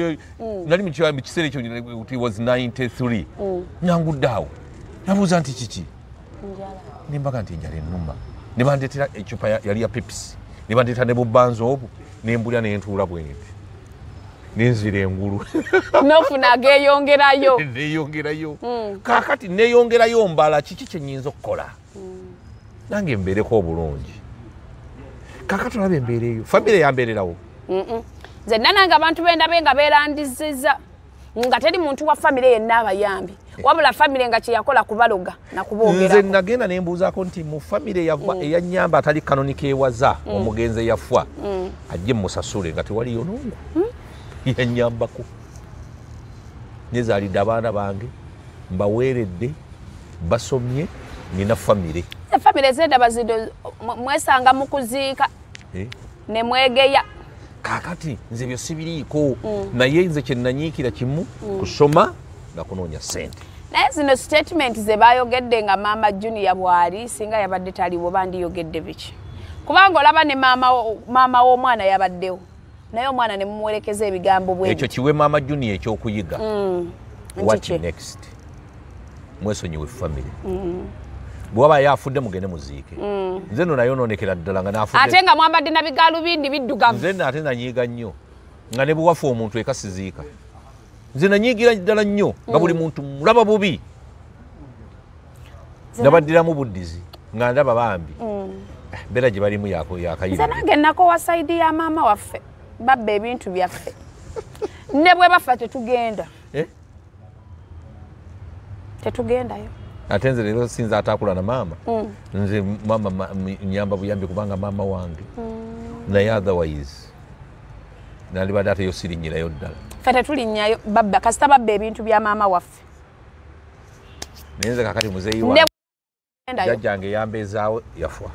S2: nali mu kiseera ekyo was 93 nyangudde awo nabuuza nti kiki nembaga nti enjala ennuma ne bandeetera ecupa ya- yali ya pepisi ne bandeeta ne bubanza obwo nembulya nentuula bwenti nenzira engulu
S1: nofuna ageeyongerayo
S2: neyongerayo kakati neyongerayo mbala kiki kyenyinza okukola nange mbeereko obulungi kakati olaba embeera eyo famire yambeererawo
S1: nzenna nange abantu bendabe nga beerandiziza. Nga teri muntu wa famire yenna abayambi. Wabula famire nga kyeyakola kubaloga
S2: nze
S1: nakuboogera
S2: nagenda nembuuzaako nti mu famire yava eyanyamba atali kanonika ewaza omugenzi eyafa ajje musasule nga tewaliyo nongu yanyambako nezaalidde abaana bange mbaweeredde basomye nina famire
S1: famire zendaba zido mwe- mwesanga mu kuziika
S2: Eh?
S1: ne mwegeya
S2: kakati nze byo sibiriiko naye nze kyenanyiikira kimu kusoma nakunoonya sente
S1: naye zino statement ze bayogedde nga maama junior bwali singa yabadde taliwo bandiyogedde biki? Kubanga olaba ne maama wo- maama w'omwana yabaddewo naye omwana ne mumuwerekeza ebigambo bwe.
S2: Ekyo kiwe maama junior ekyokuyiga.
S1: Nti
S2: what next? Mwesonyiwe famire bwaba yafudde mugende muziike. Nze no nayonoonekera ddala nga nafudde
S1: ate nga mwambadde na bigaalubindi biddugavu.
S2: Nze nate nanyiiga nnyo nga ne bwewafa omuntu eka siziika nze nanyiigira ddala nnyo nga buli muntu mulaba bubi. Nabaddiramu buddizi nga ndaba bambi. Eh, mbeera gye balimu yako-
S1: nze
S2: yakayira
S1: nange nakowa saidi ya maama waffe babba ebintu byaffe. Ne bwe bafa tetugenda.
S2: Eh?
S1: tetugendayo
S2: ate nze leero sinza atakula na maama nze maama nyamba buyambi kubanga maama wange. Naye otherwise. Nalibadde ate yo sirinyirayo ddala.
S1: Ffe tetulinnyayo babba kasita babba ebintu bya maama waffe.
S2: Naye nze kakati muzeeyi jjajjange yambezaawo yafa.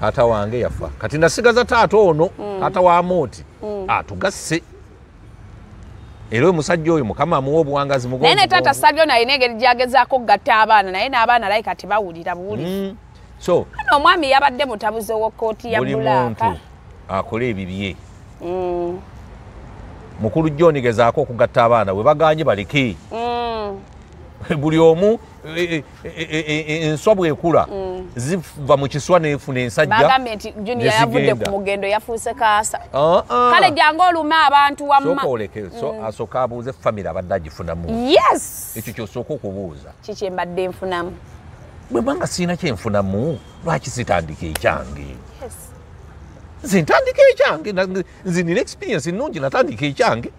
S2: Taata wange yafa. Kati nasigaza taata ono taata wa mooti atugasse era omusajja oyo mukama amuwa obuwangazi
S1: naye ne taata salyon alina engeri gyagezaako okugatta abaana naye n'abaana layika tebawulira buwulifu
S2: so
S1: ano omwami yabadde mutabuzi w'okkooti ya bulaaka
S2: akola ebibye. Mukulu john gezaako okugatta abaana bwe baganye baleke buli omu e- e- e- enswa bwekula ziva mu kiswa nefuna ensajja
S1: bagambye nti junior yavudde ku mugendo yafuuse kaasa.
S2: Ah, ah.
S1: kale jange olume abantu wamma.
S2: Sooka oleke so- asooka abuuze famire abadde agifunamu.
S1: Yes.
S2: Ekyo kyosooka okubuuza.
S1: Kiki mbadde nfunamu?
S2: Bwe banga siina kyenfunamu lwaki sitandika ekyange?
S1: Yes.
S2: nze ntandika ekyange nze nina experience nungi natandika ekyange.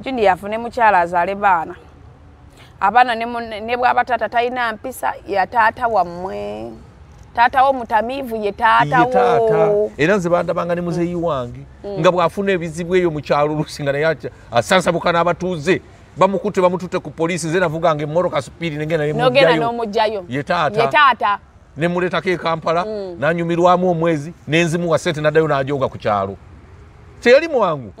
S1: Junior afune mukyala azaale baana abaana ne ne bwaba taata talina mpisa ya taata wammwe. Taatawo mutamiivu ye
S2: ye taata.
S1: taatawo
S2: era nze bandabanga ne muzeeyi wange nga bwafuna ebizibu eyo mu kyalo oluusi nga naye asansabuka n'abatuuze bamukute bamutute ku poliisi. Nze navuganga emmoroka sipiiri negenda
S1: nogenda
S2: nemugjayo
S1: n'omugjayo.
S2: Ye taata.
S1: ye taata.
S2: Nemuleetako e kampala nanyumirwamu omwezi nenzimuwa sente naddayo n'ajoga ku kyalo. Teyali mwangu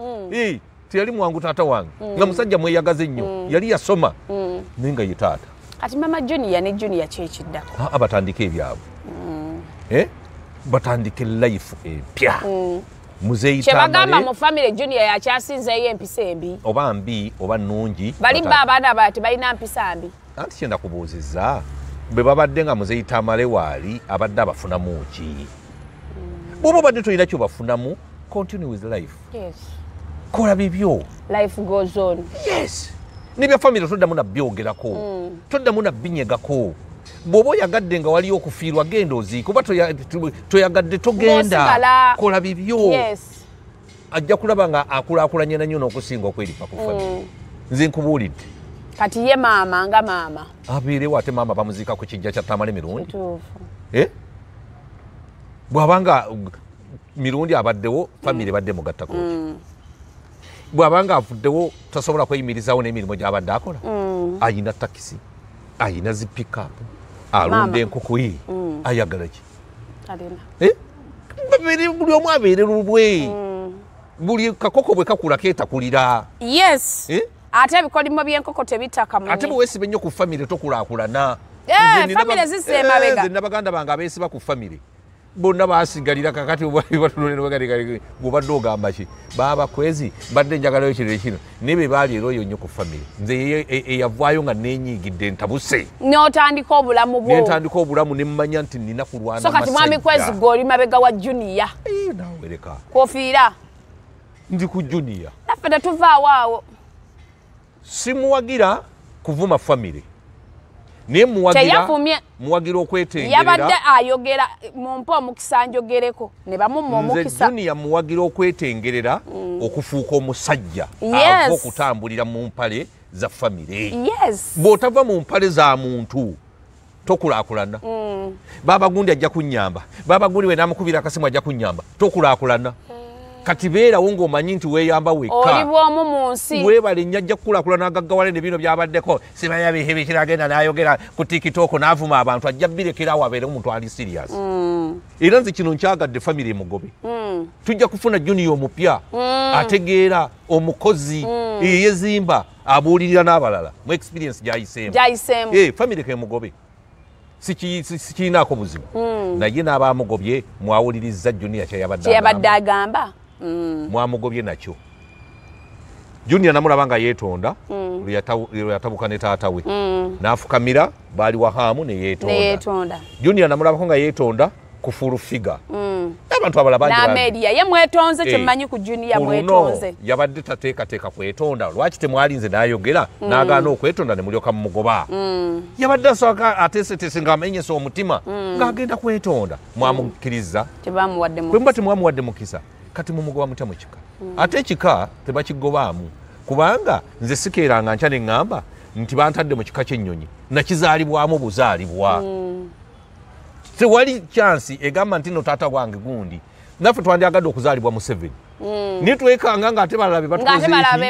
S2: teyali mwangu taata wange nga musajja mweyagaze ennyo. Yali yasoma. Naye nga ye taata
S1: kati mama junior ne junior kyekiddako
S2: batandike ebyabwe. Eh? batandike life empya.
S1: Kyebagamba mu famire junior yakyasinzeeyo empisa embi.
S2: Oba mbi oba nungi
S1: bali
S2: bata-
S1: ba abaana ba tebalina mpisa mbi.
S2: Anti kyenda kubuuziza bwe babadde nga muzeeyi tamale waali abadde abafunamu ki? Bwoba obadde tolina kyobafunamu continue with life. Kola bibyo.
S1: Life goes on.
S2: Yes. Nebya famire toddamu nabyogerako toddamu nabinyegako bw'oba oyagadde nga waliyo okufiirwa genda oziika oba toyagadde togenda kola bibyo.
S1: Yes.
S2: Ajja kulaba nga akulaakulanye nanyo n'okusinga okweripa ku famire nze nkubuulidde.
S1: Kati ye maama nga maama.
S2: Abeerewo ate maama bamuziika ku kijja kya tamale mirundi.
S1: Ntuufu
S2: Eh? bw'abanga mirundi abaddewo famire badde mugattako. Ki bw'abanga avuddewo tasobola kweyimirizaawo n'emirimu gy'abadde akola. Ayina takisi ayina zipikapu alunda
S1: Maama.
S2: enkoko ye ayagala ki? Eh? Buli omu abeere lulwe. Buli kakoko bwe kakula keetakulira
S1: yes.
S2: Eh?
S1: ate ebikolimo by'enkoko tebitaka
S2: ate
S1: munye
S2: bwesiba ennyo ku famire tokulaakulana.
S1: Eh, famire
S2: Eh,
S1: emabega.
S2: nze nina baganda bange abeesiba ku famire bonna basigalira kakati bwobadde ogamba ki? Baba bakwezi mbadde njagalayo kino naye be baali era oyo nnyo ku famire nze eye- e- eyavaayo nga nenyiigidde ntabuse.
S1: N'otandika obulamu bwo.
S2: Nentandika obulamu nemmanya nti nina kulwana
S1: so kati mwami kwezi gweoli mabega wa juniya
S2: nawereka
S1: kwofiira?
S2: Ndi ku juniya
S1: naffe tetuvaawo awo.
S2: Simuwagira kuvuma famire naye muwagira
S1: Teyavumye.
S2: muwagira
S1: yabadde
S2: okwetengerera
S1: ayogera mumpe omukisa njogereko ne bamumma
S2: nze
S1: omukisa.
S2: Juniya muwagira okwetengerera okufuuka omusajja
S1: Yes.
S2: ava okutambulira mu mpale za famire
S1: yes.
S2: Bw'otava mu mpale za muntu tokulaakulana. Babagundi ajja kunyamba babagundi we namukubira akasimu ajja kunyamba tokulaakulana kati beerawo ng'omanyi nti weeyamba
S1: oli
S2: wekka.
S1: Bwomu mu nsi.
S2: Weebale nnyo ajja kukulaakulana agaggawale ne bino byabaddeko. Simanya bihe bikira agenda n'ayogera ku tikitooko n'avuma abantu ajja birekerawo abeere omuntu ali sirias era nze kino nkyagadde famire emugobe tujja kufuna juniya omupya ategeera omukozi eyezimba abuulirira n'abalala. Mu experience gyayiseemu. Eh, famire kemugobe sikirinaako buzibu naye n'abamugobye mwawuliriza juniya kyeyabadde agamba.
S1: Agamba
S2: mwamugobye nakyo. Juniya namulaba nga yeetonda lwe yatabu- lwe yatabuka ne taata we. N'afukamira baali wahamu neyeetonda juniya namulabako nga yeetonda ku full figa abantu abala bangi bangi.
S1: n'ameeriya ye mwetonze
S2: Eh,
S1: kyemmanyi ku
S2: luno
S1: mwetonze.
S2: yabadde tateekateeka kwetonda. Lwaki temwalinze n'ayogera? N'agaana okwetonda ne mulyoka mumugoba yabadde asooka ateeseteese ng'amenyesa omutima ng'agenda kwetonda. Mwamukkiriza bwe muba temwamuwadde mukisa kati mumugoba mutya mu kika? Ate ekika tebakigobaamu. Kubanga nze sikeeranga nkya ne ŋŋamba nti bantadde mu kika ky'ennyonyi. Nakizaalibwamu buzaalibwa. Tewali kyansi egamba nti no taata wange gundi naffe twandyagadde okuzaalibwa mu seven. Naye twekanga ng'ate balala be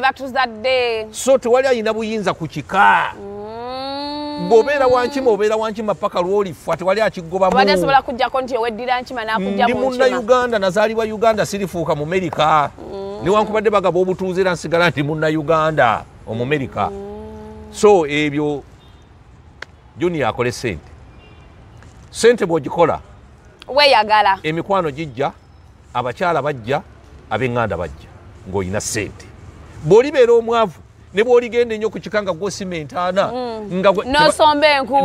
S1: batuzadde.
S2: So tewali ayina buyinza ku kika bw'obeera wankima obeera wankima paka lwolifa tewali akigobamu
S1: obadde asobola kujjako nti oweddira nkima n'akujja
S2: ndi
S1: mu nkima.
S2: munnayuganda nazaalibwa uganda sirifuuka mu merika newankubadde bagaba obutuuze era nsigala nti munnayuganda omumerika so ebyo junior akole sente sente bw'ogikola
S1: weeyagala.
S2: emikwano gijja abakyala bajja ab'eŋŋanda bajja ng'olina sente bw'olibeera omwavu ne bw'oligenda ennyo ku kika nga gwosima entaana gwe-
S1: n'osomba enku.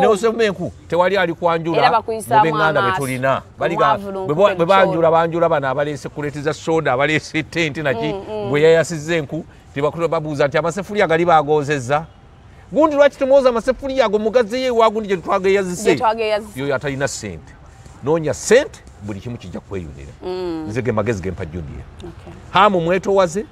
S2: Enku. Tewali ali kwanjula
S1: Era bakuyisaamu
S2: mubenganda
S1: amaaso.
S2: betulina bwe ba- bwe banjula banjula bano abaleese kuleti za soda abaleese tenti naki bwe yayasizza enku tebakula babuuza nti amasefuliya gali bagozezza gundi lwaki temwoza amasefuliya ago? Mugazeyo ewagundi gye twageyazise. Yoyo atalina sente noonya sente buli kimu kijja kweyunira. Nze ge magezi gempa juniya hamu mwetowaze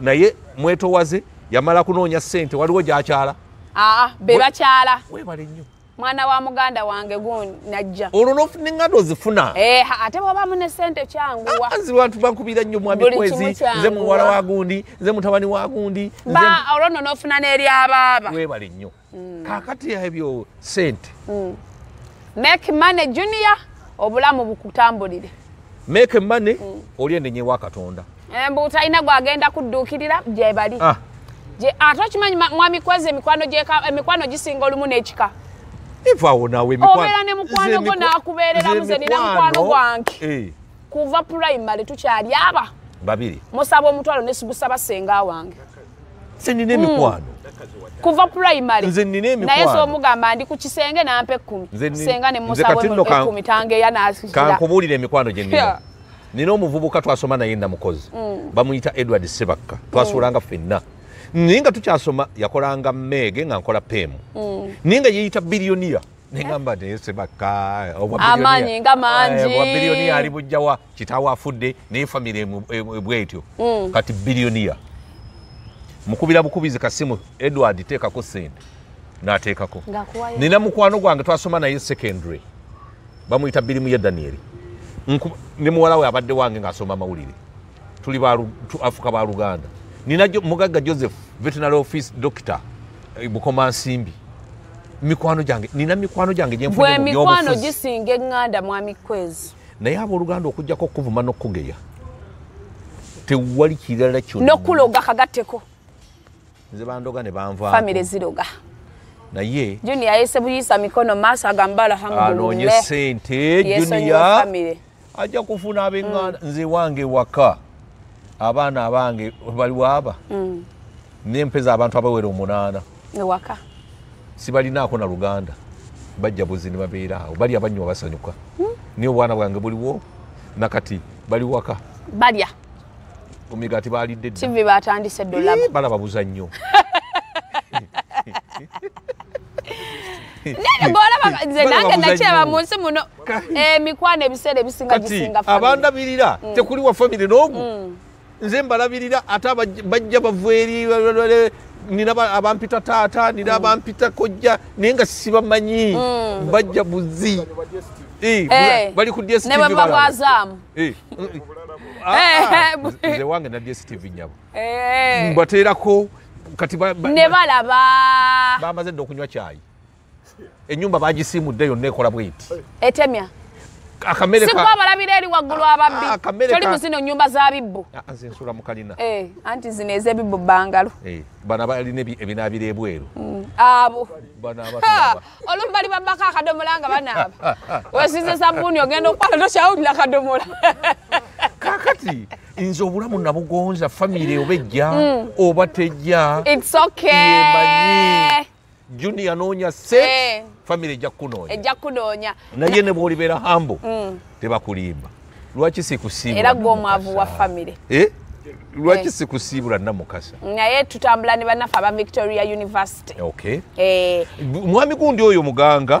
S2: naye mwetowaze yamala kunoonya sente waliwo gyakyala.
S1: Aa be bakyala.
S2: Webale nnyo.
S1: Mwana wa muganda wange gundi najja.
S2: Olwo nofuna eŋŋanda ozifuna?
S1: Eh, ate bwobaamu ne sente kyanguwa
S2: nzi bantu bankubira nnyo mwami kwezi nze muwala wa? gundi nze mutabani wa gundi
S1: olwo nno n'ofuna n'eryabaaba.
S2: Webale nnyo. Kakati ebyo sente
S1: make money junior obulamu bukutambulire.
S2: Make money? Oli endenye wa katonda.
S1: Embu talina gwagenda kudduukirira gye bali.
S2: Ah,
S1: ate okimanyi ma- mwami kwezi emikwano gyeka- emikwano gisinga olumu n'ekika?
S2: Evaawo naawe emikwano-
S1: Obeera ne mukwano
S2: Nze
S1: gwo
S2: emikwa-
S1: n'akubeereramu,
S2: nze
S1: nze nina
S2: emikwano-
S1: mukwano gwange.
S2: Eh,
S1: kuva primary tukyali aba
S2: babiri.
S1: Musaba omutwalo nesibusaba senga wange.
S2: Nze nina emikwano.
S1: Kuva primary.
S2: Nze nina
S1: naye
S2: emikwano.
S1: somugamba ndi ku kisenge nampa ekkumi.
S2: Nze ni-
S1: senga
S2: kati nno kan-
S1: ekkumi tangeya nasikira
S2: kankubuulira emikwano gye nina.
S1: Yeah.
S2: nina omuvubuka twasoma naye namukozi. Bamuyita edward sebakka twasuulanga ffenna naye nga tukyasoma yakolanga meege nga nkola peemu naye nga yeyita biliyoniya neŋamba naye sebakka obwa
S1: Amaanyi nga mangi.
S2: Eh, obwa biliyoniya ali bujjawa kitaawe afudde naye famire bwetyo kati biliyoniya mukubira bukubizi kasimu edward teekako sente n'ateekako. Nina mukwano gwange twasoma naye secondary. Bamuyita birimu ya danieri ne muwala we abadde wange ng'asoma amawulire. Tuli afuka ba luganda nina mugagga joseph veterinary office doctor eh, bukoma nsimbi. Mikwano gyange nina mikwano gyange gyenfunye mu byobufuzi
S1: gisinga eŋŋanda mwami kwezi
S2: naye abooluganda okugjako okuvuma n'okugeya tewali kirala kyonna.
S1: N'okuloga kagatteko
S2: nze bandoga ne banvaako
S1: famire ziroga
S2: naye
S1: junior yese buyisa mikono maaso agamba
S2: anoonye
S1: alhamdulillah
S2: sente
S1: famire.
S2: Ajja kufuna abenganda. Nze wange waka abaana abange bali waaba nempeza abantu abawera omunaana.
S1: Ewaka
S2: sibalinaako na luganda. Bajja buzi ne babeera awo. Bali abanywa basanyuka. Naye obwana bwange buliwo? Nakati bali waka?
S1: Balya.
S2: Omigati balidde
S1: tv batandise dolaba
S2: Eh, balaba buzannyo
S1: nene golaba nze nange
S2: buzannyo.
S1: mu nsi muno emikwano ebiseera ebisinga gisinga
S2: abandabirira tekuli wa famire n'omu nze mbalabirira ate bajja bava eri nina ba- abampita taata nina abampita kojja naye nga sibamanyi. Bajja buzi Eh,
S1: Eh,
S2: bali ku DSTV
S1: ne bwe
S2: balaba.
S1: babwazaamu
S2: Eh, mm, mm.
S1: Eh,
S2: Ah, nze wange na dstv nyabo
S1: Eh,
S2: mbateerako kati
S1: ne
S2: ba-
S1: balaba.
S2: Bamaze dda okunywa kyayi enyumba bagisiimudde yonna ekola bweti.
S1: Etemya
S2: akamere ka-
S1: gwabalabira eri waggulu ababbi.
S2: akamere
S1: toli
S2: ka-
S1: mu zino nyumba za bibbu.
S2: Ah, nze nsula mu kalina.
S1: Eh, anti zino ez'ebibbu bangalo
S2: Eh, bano abalina ebi- ebinaabiro ebweru.
S1: Abo. Ha,
S2: abataba
S1: olumu bali babbako akadomola nga banaaba. Wesize sabbuuni ogenda okukwala tokyawulira akadomola.
S2: Kakati nze obulamu nabugonza famire oba ejja oba tejja.
S1: Its okay
S2: yemanyi junior noonya
S1: Eh.
S2: set famire ejja kukunoonya.
S1: Ejja kunoonya
S2: naye ne bwolibeera hambo tebakulimba. Lwaki sikusiibula
S1: era gwe omwavu
S2: Namukasa?
S1: wa famire
S2: Eh? lwaki
S1: Eh.
S2: sikusiibula namukasa
S1: naye tutambula ne bannaffe aba victoria university.
S2: Okay. Mwami gundi oyo muganga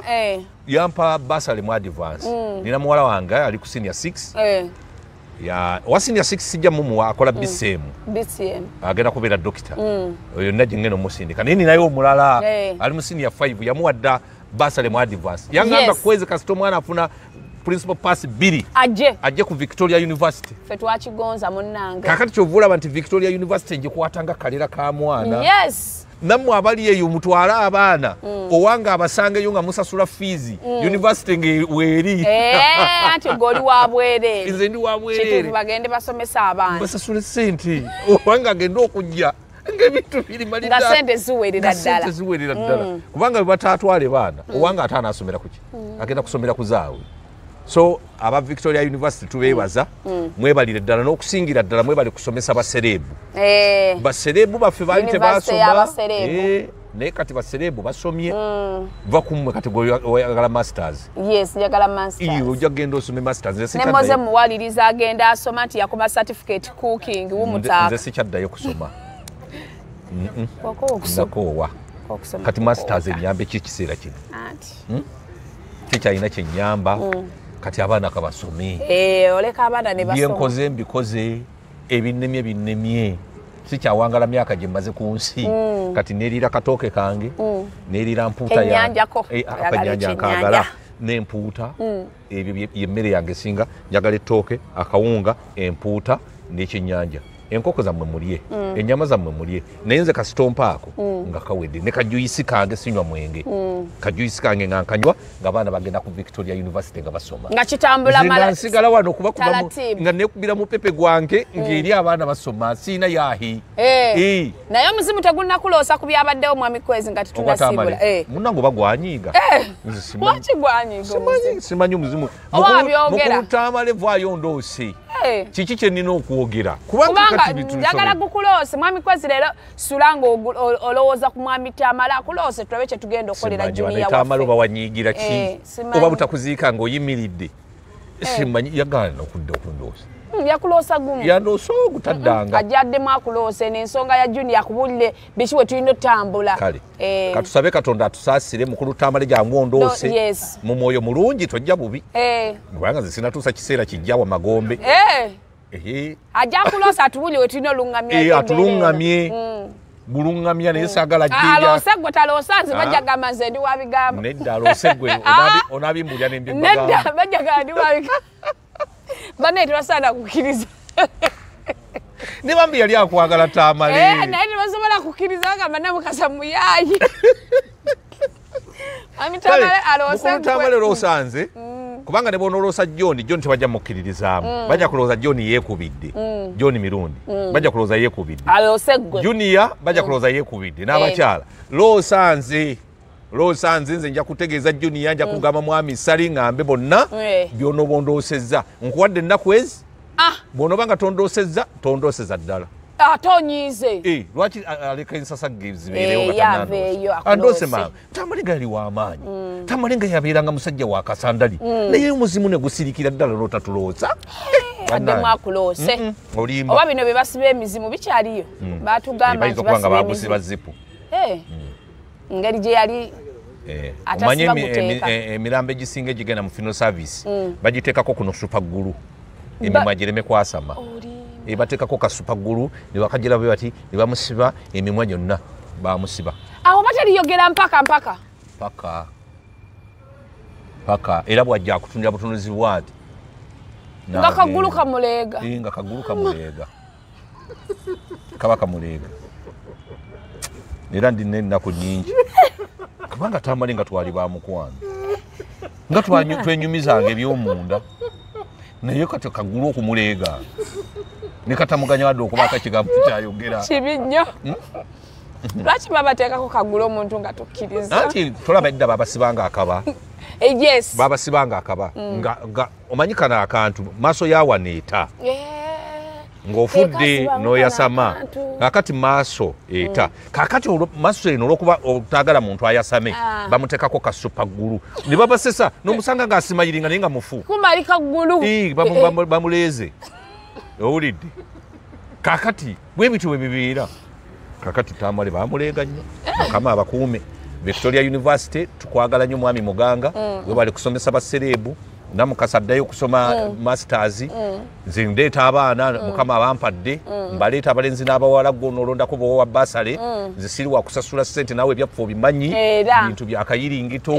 S2: yampa basale mu advance. Nina muwala wange ali ku senior 6
S1: eh,
S2: ya wa senior 6 sijja mumuwa akola bcm
S1: bcm
S2: agenda kubeera dokita. Oyo yonna gyengenda omusindika naye ninayo omulala ali mu ya 5 yamuwadda basale mu advance yangamba
S1: Yes.
S2: kwezi kasita omwana afuna principal pass bbiri
S1: ajje
S2: ajje ku victoria university.
S1: Ffe twakigonza munnange.
S2: Kakati kyova olaba nti victoria university ngikwatanga kalera ka mwana.
S1: Yes.
S2: Nammwe abali eyo mutwale abaana. Owange abasangeyo nga musasula fiizi university ngaweeri
S1: Eh, anti gweoli wa bwereere
S2: nze ndi wabwereere
S1: bagende basomesa abaana.
S2: Basasule sente owange agenda okujja. Ngaebintu birimalira
S1: nga sente ziwerera
S2: Nga sente
S1: ddala
S2: ziwerera ddala. Kubanga bwe bataatwale baana owange ate anaasomera kuki agenda kusomera ku zaawe so aba victoria university tubeebaza mwebalire ddala n'okusingira ddala mwebali kusomesa basereebu.
S1: Eh,
S2: basereebu baffe baali tebasoma. Eh, naye kati basereebu basomye. Va kummwe kati oyagala masters.
S1: Yes njagala masters.
S2: Ojja kugenda osome masters. Nze
S1: ne moze
S2: sikyaddayo-
S1: muwaliriza agenda asoma nti yakoma certificate cooking
S2: nze
S1: wumutaaka
S2: sikyaddayo kusoma. Nakoowa. kati masters enyambe ki ekiseera kino?
S1: Anti.
S2: kikyalina kyenyamba kati abaana kabasome
S1: Eh, oleka abaana ne basoma.
S2: Byenkoze mbikoze ebinemye binemye sikyawangala myaka gye mmaze ku nsi. Kati neeriira katooke kange neeriira mpuuta ya-
S1: Kenyanjako.
S2: Eh, akanyanja
S1: ekyennyanja.
S2: nkagala n'empuuta. Ebyo bye- yemmere yange esinga njagala ettooke akawunga empuuta n'ekyennyanja enkoko zammwe mulye ennyama zammwe mulye naye nze kasitompa ako nga kawedde. Ne kajuyisi kange sinywa mwenge. Kajuyisi kange nga nkanywa ng'abaana bagenda ku victoria university nga basoma.
S1: Nga kitambula
S2: Nze nga
S1: mala
S2: nsigala wano kubakuba mu-
S1: Taratibu.
S2: nga nekubira mu pepe gwange ng'eri abaana basoma siina yahi
S1: Eh.
S2: Eh.
S1: naye omuzimu tegunnakuloosa ku byabaddewo mwami kwezi nga tetunasiibula
S2: obatamale munange oba gwanyiiga? Nze simanyi-
S1: lwaki
S2: omuzimu?
S1: Oba abyogera.
S2: mukulutamale vaayo ndoose
S1: Eh.
S2: kiki kyenina okwogera kubanga
S1: kubanga
S2: kati bintu
S1: njagala
S2: bisobole.
S1: gukuloose mwami kwezi leero sula nga olowooza ku mwami tamala akuloose tulabe kye tugenda okukolera
S2: Simanyi
S1: juniya
S2: wanatamale oba wanyiigira
S1: Eh,
S2: ki
S1: simanyi.
S2: oba butakuziika ng'oyimiridde simanyi yagaana okudda okundoosa
S1: yakuloosa gumu.
S2: Yandoosa ogutaddanga
S1: ajjaddemu akuloose n'ensonga ya juniya akubulire biki we tulina otambula.
S2: Kale
S1: Eh,
S2: katusabe katonda atusaasire mukulutamale jangu ondoose
S1: No, yes.
S2: mu mwoyo mulungi tojja bubi.
S1: Eh,
S2: kubanga nze sinatuusa kiseera kijja wa magombe.
S1: Eh,
S2: Ehe.
S1: ajja akuloosa atubulire we tulina oluŋŋamya
S2: Eh,
S1: embeera
S2: atuluŋŋamye.
S1: eno.
S2: buluŋŋamya naye saagala
S1: Ah, aloose gwe taloosa nze
S2: Ah.
S1: bajjagamba nze ndi wa bigambo
S2: nedda aloose gwe.
S1: Ah.
S2: onaabimbulya
S1: nedda
S2: nembyembagamba
S1: bajjagamba ndi wa bannaye tebasaana kukkiriza.
S2: Ne bambi yali akwagala
S1: Eh,
S2: taamale
S1: naye tebasobola kukkiriza bagamba namukasa muyaayi ami tamale aloose
S2: mukulutamale
S1: gwe
S2: lwosanze kubanga ne bonoloosa john john tebajja mukkiririzaamu. Bajja kulowooza john yeekubidde. John mirundi bajja kulowooza yeekubidde. Junior bajja kulowooza yeekubidde. N'abakyala loosa nze loosa nze nze nja kutegeeza junior nja kugamba mwami sali ŋŋambe bonna
S1: Eh.
S2: byonooba ondoosezza nkuwadde ennaku ezi?
S1: Ah.
S2: Bw'onooba nga tondoosezza tondooseza ddala.
S1: Ate onyiize
S2: Eh, lwaki aleka ensasa ge
S1: Eh,
S2: zibeerewo nga
S1: yava
S2: tannandoose?
S1: eyo, akulose.
S2: andoose maama tamalenga yali w'amaanyi tamalenga yabeeranga musajja wa kasandali. Naye omuzimu ne gusirikira ddala n'otatuloosa
S1: addemu akulose
S2: olimba.
S1: Oba bino bye basiba emizimu bikyaliyo? Batugamba nti
S2: nga
S1: basiba emizimu.
S2: zipu
S1: Eh, ngeri gye yali
S2: Eh, omanye
S1: guteeka.
S2: emi- eh, emirambo egisinga egigenda mu funeral service bagiteekako kuno supaggulu emimwa gireme kwasama. Eh, bateekako kasupaggulu ne bakagira be bati ne bamusiba emimwa gyonna bamusiba.
S1: Awo bataliyogera mpaka mpaka.
S2: Paka. Paka. Era bwajja akutundira butunuzi bwati
S1: nga kagulu kamuleega.
S2: Eh, nga kagulu kamuleega. Kaba kamuleega era ndina ennaku nyingi kubanga tambali nga twali bamukwano nga twenyumizanga ebyomunda. Naye kati kagulu okumuleega. Ne katamuganya wadde okubaako ekigambo kyayogera
S1: kibi nnyo. Lwaki babateekako kagulu omuntu nga tukkiriza?
S2: Anti tolaba edda babasibanga akaba.
S1: Eh, yes.
S2: Babasibanga akaba. Nga, nga omanyi kano akantu maaso yawaneeta
S1: Eh,
S2: ng'ofudde n'oyasama kakati maaso eta kakati maaso eno olwokuba otagala muntu ayasame
S1: Ah.
S2: bamuteekako kasupa ggulu. Ne babasesa n'omusanga ng'asimayiringa naye nga mufu.
S1: Kumali kagulu
S2: Ii, bamu-
S1: Eh, eh,
S2: bamu- bamuleeze. Owulidde. Kakati bwe bityo bwe bibeera. Kakati tamale bamuleega nnyo. Mukama abakuume. Victoria university tukwagala nnyo mwami muganga. We bali kusomesa basereebu namukasa addayo okusoma masters. Nze ndeeta abaana mukama abampadde. Mbaleeta abalenzi n'abawala gwonoolondako bowa basale nze siri wakusasula ssente naawe ebyaffe obimanyi. Bintu byakayiringito